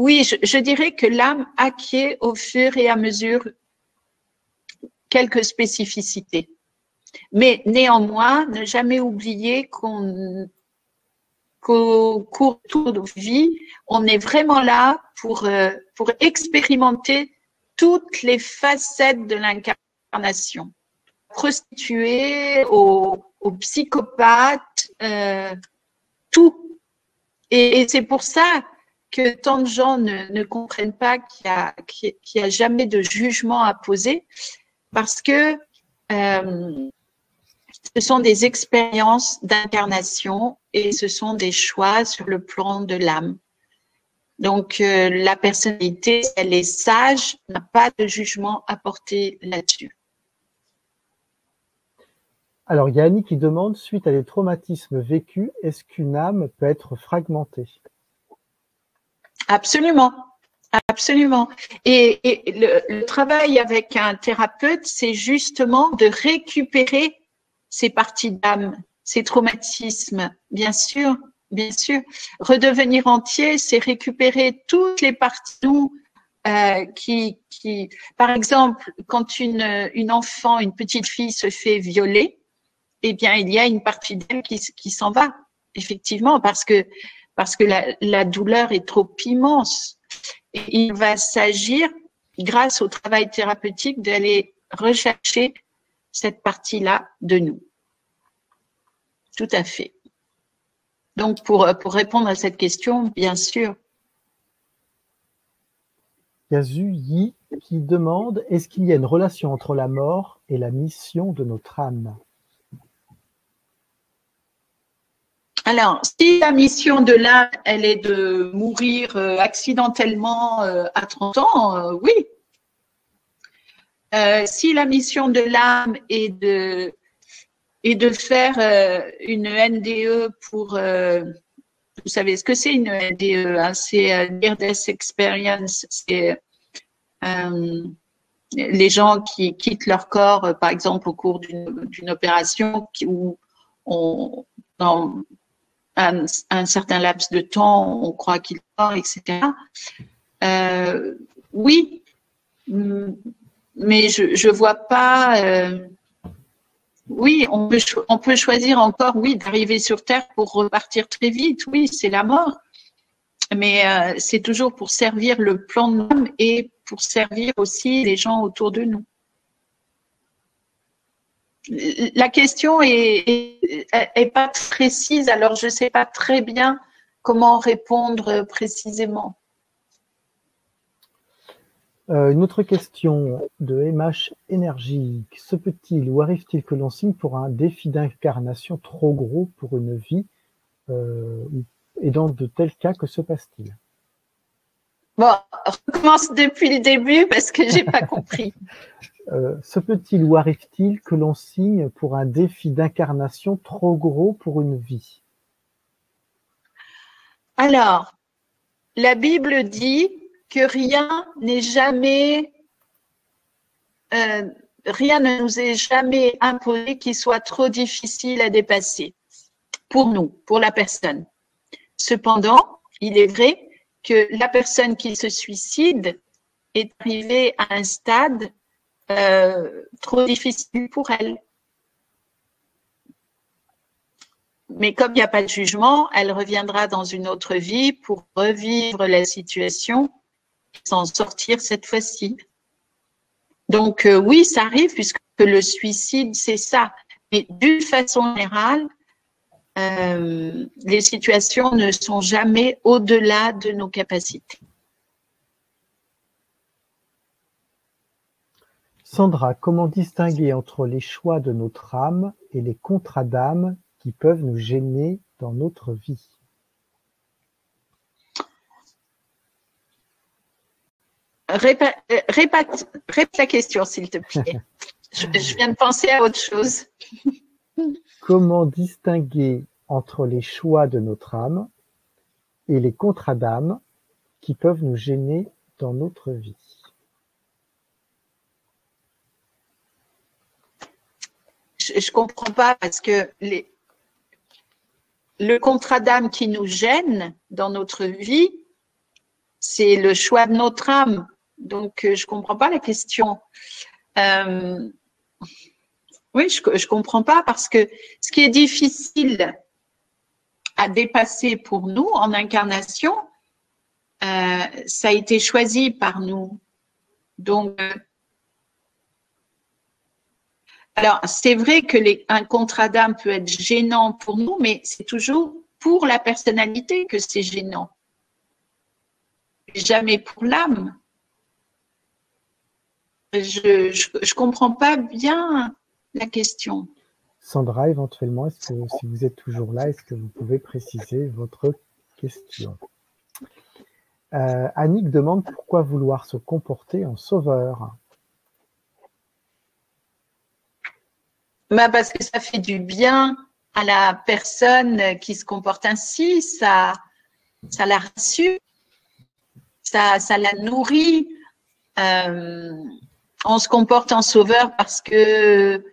Oui, je, dirais que l'âme acquiert au fur et à mesure quelques spécificités. Mais néanmoins, ne jamais oublier qu'au cours de vie, on est vraiment là pour, euh, pour expérimenter toutes les facettes de l'incarnation. Prostituée, au, au psychopathe, euh, tout. et c'est pour ça que tant de gens ne, comprennent pas qu'il n'y a, a, jamais de jugement à poser parce que euh, ce sont des expériences d'incarnation et ce sont des choix sur le plan de l'âme. Donc, euh, la personnalité, elle est sage, n'a pas de jugement à porter là-dessus. Alors, il qui demande, suite à des traumatismes vécus, est-ce qu'une âme peut être fragmentée? Absolument, absolument. Et, le, travail avec un thérapeute, c'est justement de récupérer ces parties d'âme, ces traumatismes, bien sûr, bien sûr. Redevenir entier, c'est récupérer toutes les parties euh, qui, qui, par exemple, quand une, une enfant, une petite fille se fait violer, eh bien, il y a une partie d'elle qui, qui s'en va, effectivement, parce que, parce que la, la douleur est trop immense. Et il va s'agir, grâce au travail thérapeutique, d'aller rechercher cette partie-là de nous. Tout à fait. Donc, pour, pour répondre à cette question, bien sûr. Yazu Yi qui demande est-ce qu'il y a une relation entre la mort et la mission de notre âme? Alors, si la mission de l'âme, elle est de mourir euh, accidentellement euh, à 30 ans, euh, oui. si la mission de l'âme est de, de faire une NDE pour, vous savez ce que c'est une NDE, hein, c'est Near Death Experience, c'est les gens qui quittent leur corps, par exemple, au cours d'une opération qui, où on, dans, un, certain laps de temps, on croit qu'il part, etc. Euh, oui, mais je ne vois pas. Euh, oui, on peut, on peut choisir encore, oui, d'arriver sur Terre pour repartir très vite. Oui, c'est la mort. Mais euh, c'est toujours pour servir le plan de l'homme et pour servir aussi les gens autour de nous la question est, pas précise, alors je ne sais pas très bien comment répondre précisément. Euh, une autre question de MH énergique. Se peut-il ou arrive-t-il que l'on signe pour un défi d'incarnation trop gros pour une vie euh, Et dans de tels cas, que se passe-t-il? Bon, recommence depuis le début parce que j'ai pas compris. Euh, se peut-il ou arrive-t-il que l'on signe pour un défi d'incarnation trop gros pour une vie? Alors, la Bible dit que rien n'est jamais, euh, rien ne nous est jamais imposé qui soit trop difficile à dépasser pour nous, pour la personne. Cependant, il est vrai que la personne qui se suicide est arrivée à un stade euh, trop difficile pour elle. Mais comme il n'y a pas de jugement, elle reviendra dans une autre vie pour revivre la situation, s'en sortir cette fois-ci. Donc euh, oui, ça arrive puisque le suicide, c'est ça. Mais d'une façon générale, euh, les situations ne sont jamais au-delà de nos capacités. Sandra, comment distinguer entre les choix de notre âme et les contrats d'âme qui peuvent nous gêner dans notre vie? Répète, la question, s'il te plaît. je, viens de penser à autre chose. comment distinguer entre les choix de notre âme et les contrats d'âme qui peuvent nous gêner dans notre vie? Je, ne comprends pas parce que le contrat d'âme qui nous gêne dans notre vie, c'est le choix de notre âme. Donc, euh, je comprends pas la question. Euh, oui, je, je comprends pas parce que ce qui est difficile à dépasser pour nous en incarnation, euh, ça a été choisi par nous. Donc, alors, c'est vrai que contrat d'âme peut être gênant pour nous, mais c'est toujours pour la personnalité que c'est gênant. jamais pour l'âme. Je, je, comprends pas bien la question. Sandra, éventuellement, est-ce que si vous êtes toujours là, est-ce que vous pouvez préciser votre question? Euh, Annick demande pourquoi vouloir se comporter en sauveur. Bah parce que ça fait du bien à la personne qui se comporte ainsi, ça, ça la rassure, ça, ça la nourrit. Euh, on se comporte en sauveur parce que,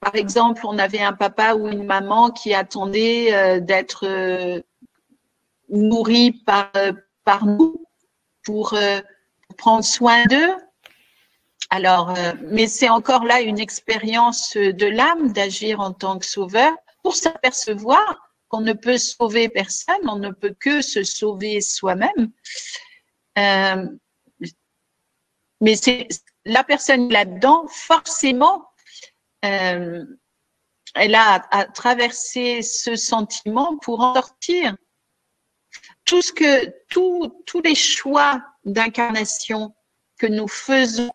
par exemple, on avait un papa ou une maman qui attendait euh, d'être euh, nourri par, par nous pour prendre soin d'eux. Alors, euh, mais c'est encore là une expérience de l'âme d'agir en tant que sauveur pour s'apercevoir qu'on ne peut sauver personne, on ne peut que se sauver soi-même. Euh, mais c'est la personne là-dedans, forcément, euh, elle a à traverser ce sentiment pour en sortir. Tout ce que, tous les choix d'incarnation que nous faisons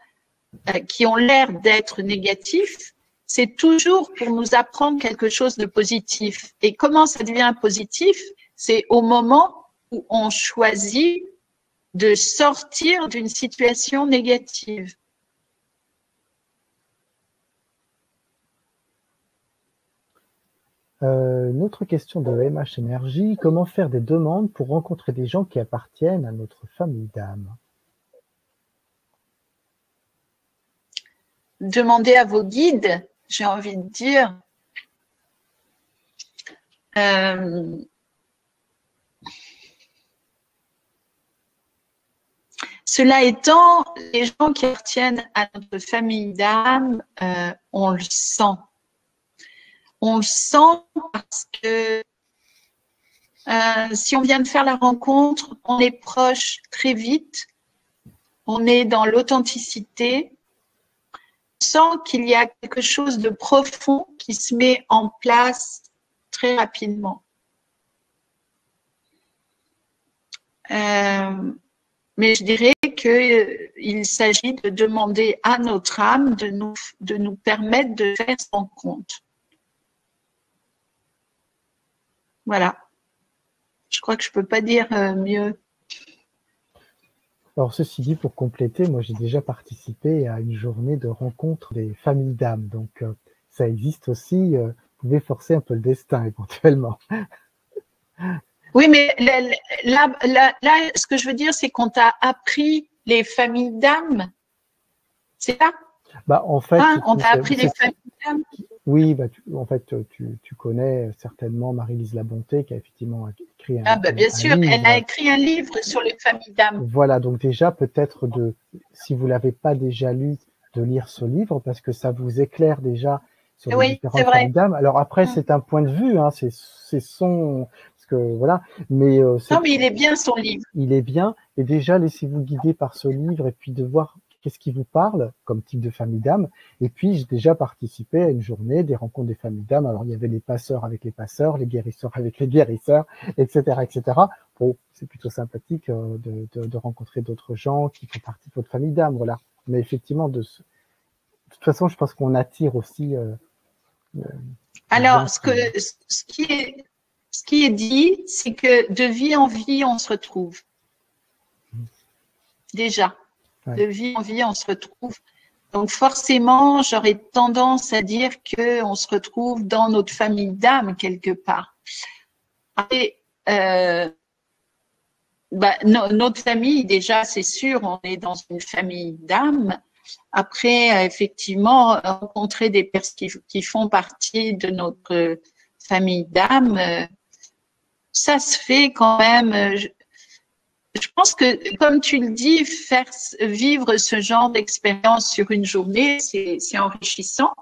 qui ont l'air d'être négatifs, c'est toujours pour nous apprendre quelque chose de positif. Et comment ça devient positif? C'est au moment où on choisit de sortir d'une situation négative. Euh, une autre question de MH Energy, comment faire des demandes pour rencontrer des gens qui appartiennent à notre famille d'âme? Demandez à vos guides, j'ai envie de dire. Euh, cela étant, les gens qui appartiennent à notre famille d'âme, euh, on le sent. On le sent parce que euh, si on vient de faire la rencontre, on est proche très vite, on est dans l'authenticité, sent qu'il y a quelque chose de profond qui se met en place très rapidement. Euh, mais je dirais qu'il s'agit de demander à notre âme de nous, de nous permettre de faire son compte. Voilà. Je crois que je ne peux pas dire euh, mieux. Alors, ceci dit, pour compléter, moi, j'ai déjà participé à une journée de rencontre des familles d'âmes. Donc, euh, ça existe aussi. Euh, vous pouvez forcer un peu le destin, éventuellement. Oui, mais là, là, ce que je veux dire, c'est qu'on t'a appris les familles d'âmes. C'est ça? Bah, en fait, hein, on t'a appris les familles d'âmes oui, bah, en fait, tu, tu connais certainement Marie-Lise Labonté qui a effectivement écrit un, ah, bah, bien sûr, elle a écrit un livre sur les familles d'âmes. Voilà, donc déjà peut-être de, si vous l'avez pas déjà lu, de lire ce livre parce que ça vous éclaire déjà sur les différentes familles d'âmes. Alors après, mm. c'est un point de vue, hein, c'est son, parce que voilà, mais euh, non, mais il est bien son livre. Il est bien, et déjà laissez-vous guider par ce livre et puis de voir qu'est-ce qui vous parle comme type de famille d'âme. Et puis, j'ai déjà participé à une journée des rencontres des familles d'âme. Alors, il y avait les passeurs avec les passeurs, les guérisseurs avec les guérisseurs, etc., etc. Bon, c'est plutôt sympathique euh, de, rencontrer d'autres gens qui font partie de votre famille d'âme, voilà. Mais effectivement, de, toute façon, je pense qu'on attire aussi. Euh, euh, Alors, ce, que, ce, qui est, ce qui est dit, c'est que de vie en vie, on se retrouve. Mmh. Déjà de vie en vie, on se retrouve. Donc forcément, j'aurais tendance à dire que on se retrouve dans notre famille d'âme quelque part. Et, euh, bah, notre famille, déjà, c'est sûr, on est dans une famille d'âme. Après, effectivement, rencontrer des personnes qui, font partie de notre famille d'âme, euh, ça se fait quand même je pense que, comme tu le dis, faire vivre ce genre d'expérience sur une journée, c'est enrichissant.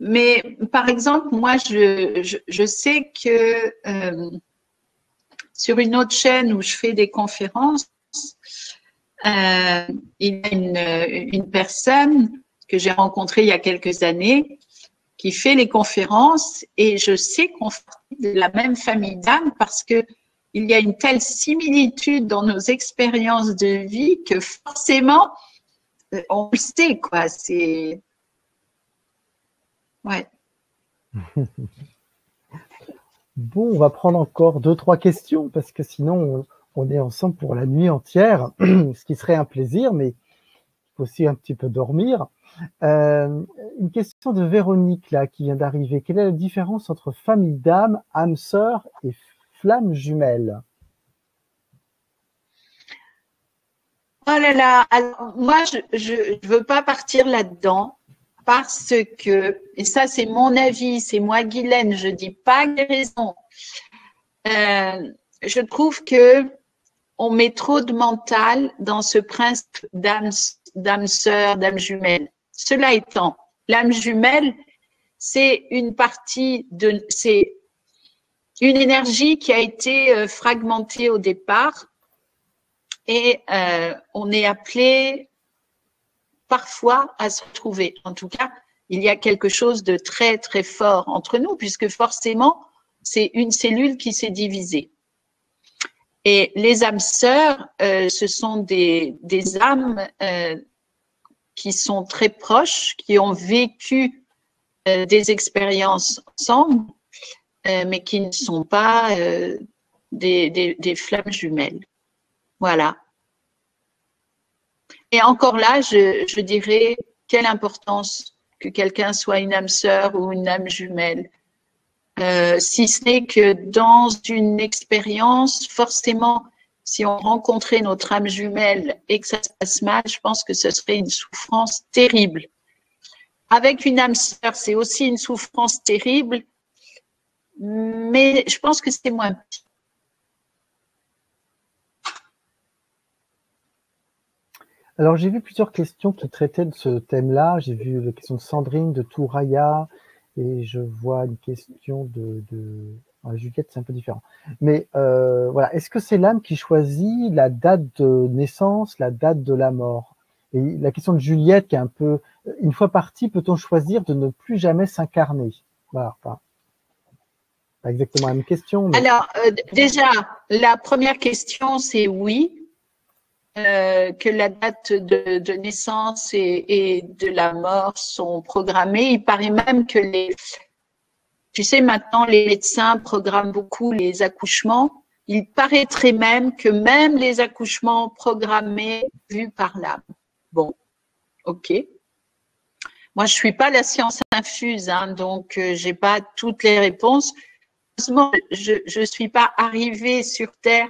Mais par exemple, moi, je, je, sais que euh, sur une autre chaîne où je fais des conférences, euh, il y a une, une personne que j'ai rencontrée il y a quelques années qui fait les conférences et je sais qu'on fait de la même famille d'âme parce que il y a une telle similitude dans nos expériences de vie que forcément, euh, on le sait, quoi. C'est. Ouais. bon, on va prendre encore deux, trois questions parce que sinon, on, est ensemble pour la nuit entière, ce qui serait un plaisir, mais il faut aussi un petit peu dormir. Euh, une question de Véronique là qui vient d'arriver. Quelle est la différence entre famille d'âme, âme sœur et flamme jumelle Oh là là, moi je ne veux pas partir là-dedans parce que, et ça c'est mon avis, c'est moi Guylaine, je dis pas que raison. Euh, je trouve que on met trop de mental dans ce principe d'âme, d'âme sœur, d'âme jumelle. Cela étant, l'âme jumelle, c'est une partie de, c'est une énergie qui a été euh, fragmentée au départ et euh, on est appelé parfois à se retrouver. En tout cas, il y a quelque chose de très très fort entre nous puisque forcément c'est une cellule qui s'est divisée. Et les âmes sœurs, euh, ce sont des, des âmes euh, qui sont très proches, qui ont vécu euh, des expériences ensemble, mais qui ne sont pas euh, des flammes jumelles. Voilà. Et encore là, je, je dirais quelle importance que quelqu'un soit une âme sœur ou une âme jumelle. Euh, si ce n'est que dans une expérience, forcément, si on rencontrait notre âme jumelle et que ça se passe mal, je pense que ce serait une souffrance terrible. Avec une âme sœur, c'est aussi une souffrance terrible, mais je pense que c'est moins. Alors, j'ai vu plusieurs questions qui traitaient de ce thème-là. J'ai vu la question de Sandrine, de Touraya, et je vois une question de. Juliette, c'est un peu différent. Mais euh, voilà, est-ce que c'est l'âme qui choisit la date de naissance, la date de la mort? Et la question de Juliette, qui est un peu, une fois parti, peut-on choisir de ne plus jamais s'incarner? Voilà, exactement la même question. Alors, euh, déjà, la première question, c'est oui. Euh, que la date de, de naissance et, et, de la mort sont programmées. Il paraît même que les, tu sais, maintenant les médecins programment beaucoup les accouchements. Il paraîtrait même que même les accouchements programmés vus par l'âme. Bon, ok. Moi, je suis pas la science infuse, hein, donc euh, j'ai pas toutes les réponses. Heureusement, je je suis pas arrivée sur Terre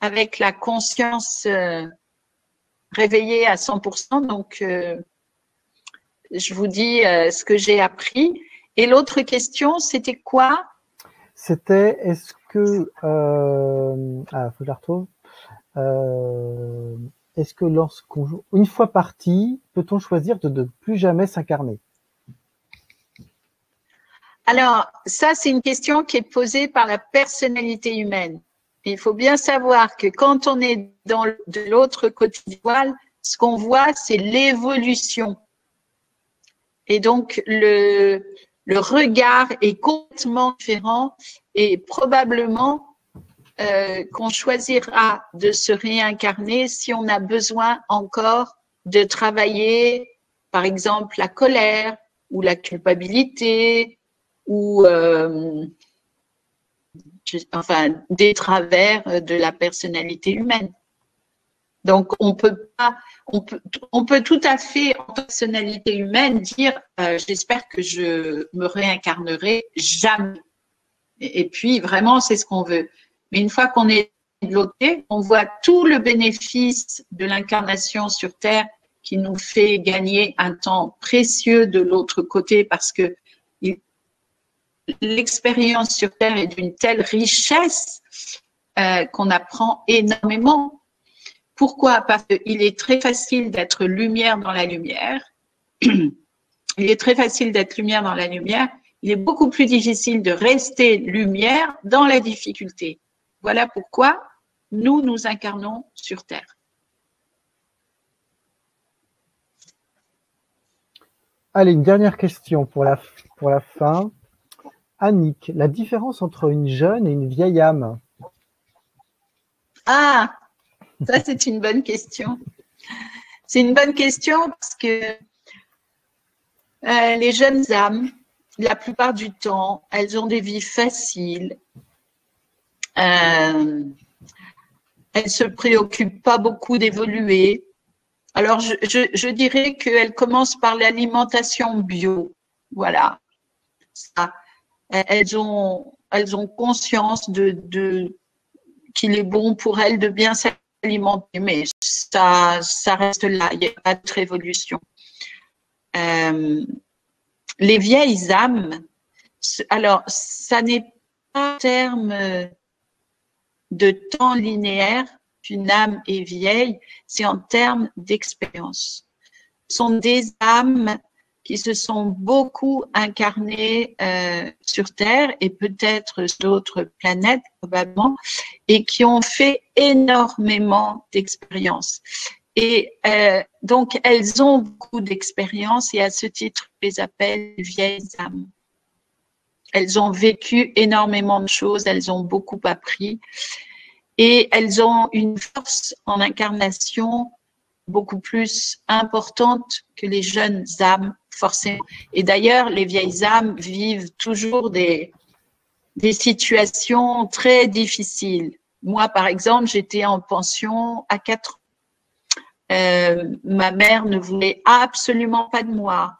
avec la conscience euh, réveillée à 100%. Donc, euh, je vous dis euh, ce que j'ai appris. Et l'autre question, c'était quoi? C'était est-ce que ah, faut que je la retrouve. est-ce que lorsqu'on une fois parti, peut-on choisir de ne plus jamais s'incarner? Alors, ça, c'est une question qui est posée par la personnalité humaine. Il faut bien savoir que quand on est dans de l'autre côté du voile, ce qu'on voit, c'est l'évolution. Et donc, le, le regard est complètement différent et probablement euh, qu'on choisira de se réincarner si on a besoin encore de travailler, par exemple, la colère ou la culpabilité ou euh, enfin, des travers de la personnalité humaine. Donc, on peut pas, on peut, on peut tout à fait, en personnalité humaine, dire, euh, j'espère que je me réincarnerai jamais. Et, puis, vraiment, c'est ce qu'on veut. Mais une fois qu'on est côté, on voit tout le bénéfice de l'incarnation sur Terre qui nous fait gagner un temps précieux de l'autre côté parce que l'expérience sur Terre est d'une telle richesse euh, qu'on apprend énormément. Pourquoi? Parce qu'il est très facile d'être lumière dans la lumière. Il est très facile d'être lumière dans la lumière. Il est beaucoup plus difficile de rester lumière dans la difficulté. Voilà pourquoi nous nous incarnons sur Terre. Allez, une dernière question pour la, pour la fin. Annick, la différence entre une jeune et une vieille âme Ah, ça c'est une bonne question. C'est une bonne question parce que euh, les jeunes âmes, la plupart du temps, elles ont des vies faciles. Euh, elles se préoccupent pas beaucoup d'évoluer. Alors, je, dirais qu'elles commencent par l'alimentation bio. Voilà. Elles ont, elles ont conscience de, de qu'il est bon pour elles de bien s'alimenter, mais ça, ça reste là. Il n'y a pas de révolution. Euh, les vieilles âmes, alors, ça n'est pas en terme de temps linéaire qu'une âme est vieille, c'est en termes d'expérience. Ce sont des âmes qui se sont beaucoup incarnées euh, sur Terre et peut-être sur d'autres planètes probablement, et qui ont fait énormément d'expériences. Et euh, donc, elles ont beaucoup d'expérience et à ce titre, je les appelle vieilles âmes. Elles ont vécu énormément de choses, elles ont beaucoup appris et elles ont une force en incarnation beaucoup plus importante que les jeunes âmes, forcément. Et d'ailleurs, les vieilles âmes vivent toujours des, des situations très difficiles. Moi, par exemple, j'étais en pension à 4 ans. Euh, ma mère ne voulait absolument pas de moi.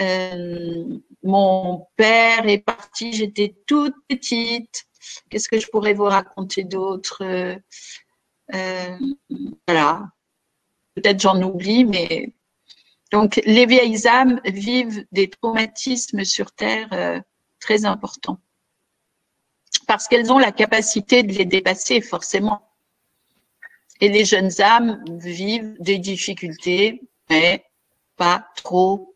Euh, mon père est parti, j'étais toute petite. Qu'est-ce que je pourrais vous raconter d'autre? Euh, Voilà. Peut-être j'en oublie, mais donc les vieilles âmes vivent des traumatismes sur Terre très importants parce qu'elles ont la capacité de les dépasser forcément. Et les jeunes âmes vivent des difficultés, mais pas trop,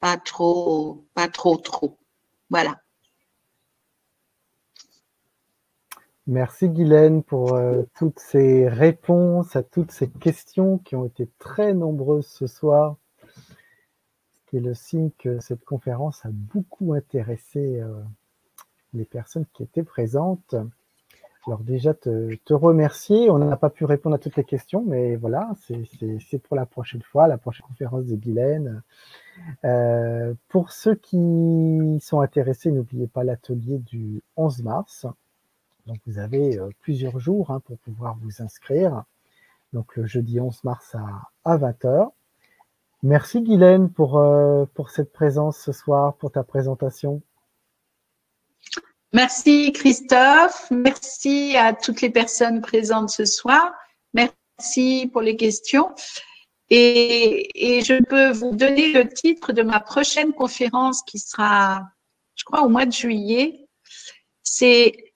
pas trop, pas trop, trop. Voilà. Merci Guylaine pour euh, toutes ces réponses à toutes ces questions qui ont été très nombreuses ce soir, qui est le signe que cette conférence a beaucoup intéressé euh, les personnes qui étaient présentes. Alors déjà, te, remercier. On n'a pas pu répondre à toutes les questions, mais voilà, c'est pour la prochaine fois, la prochaine conférence de Guylaine. Euh, pour ceux qui sont intéressés, n'oubliez pas l'atelier du 11 mars. Donc vous avez euh, plusieurs jours hein, pour pouvoir vous inscrire. Donc le jeudi 11 mars à 20h. Merci Guylaine pour, euh, pour cette présence ce soir, pour ta présentation. Merci Christophe, merci à toutes les personnes présentes ce soir, merci pour les questions. Et, je peux vous donner le titre de ma prochaine conférence qui sera, je crois, au mois de juillet. C'est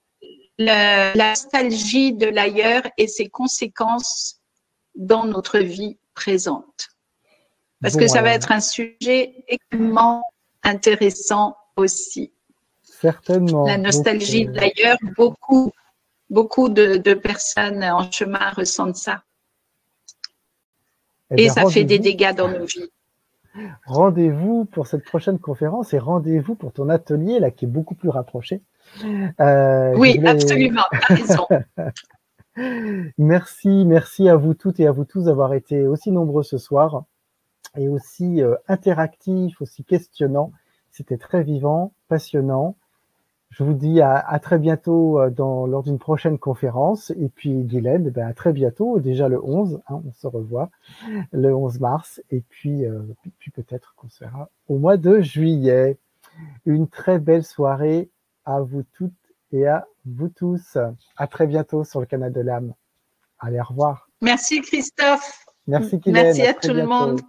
la nostalgie de l'ailleurs et ses conséquences dans notre vie présente. Parce que ça va être un sujet extrêmement intéressant aussi. Certainement. La nostalgie, euh, d'ailleurs, beaucoup, beaucoup de, personnes en chemin ressentent ça. Eh et ça fait des dégâts dans nos vies. Rendez-vous pour cette prochaine conférence et rendez-vous pour ton atelier là qui est beaucoup plus rapproché. Euh, oui, absolument, raison. merci, merci à vous toutes et à vous tous d'avoir été aussi nombreux ce soir et aussi euh, interactifs, aussi questionnants. C'était très vivant, passionnant. Je vous dis à, très bientôt euh, dans, lors d'une prochaine conférence. Et puis Guylaine, ben à très bientôt, déjà le 11, hein, on se revoit le 11 mars. Et puis, euh, puis peut-être qu'on se verra au mois de juillet. Une très belle soirée à vous toutes et à vous tous. À très bientôt sur le canal de l'âme. Allez, au revoir. Merci Christophe. Merci Guylaine. Merci à, tout le monde.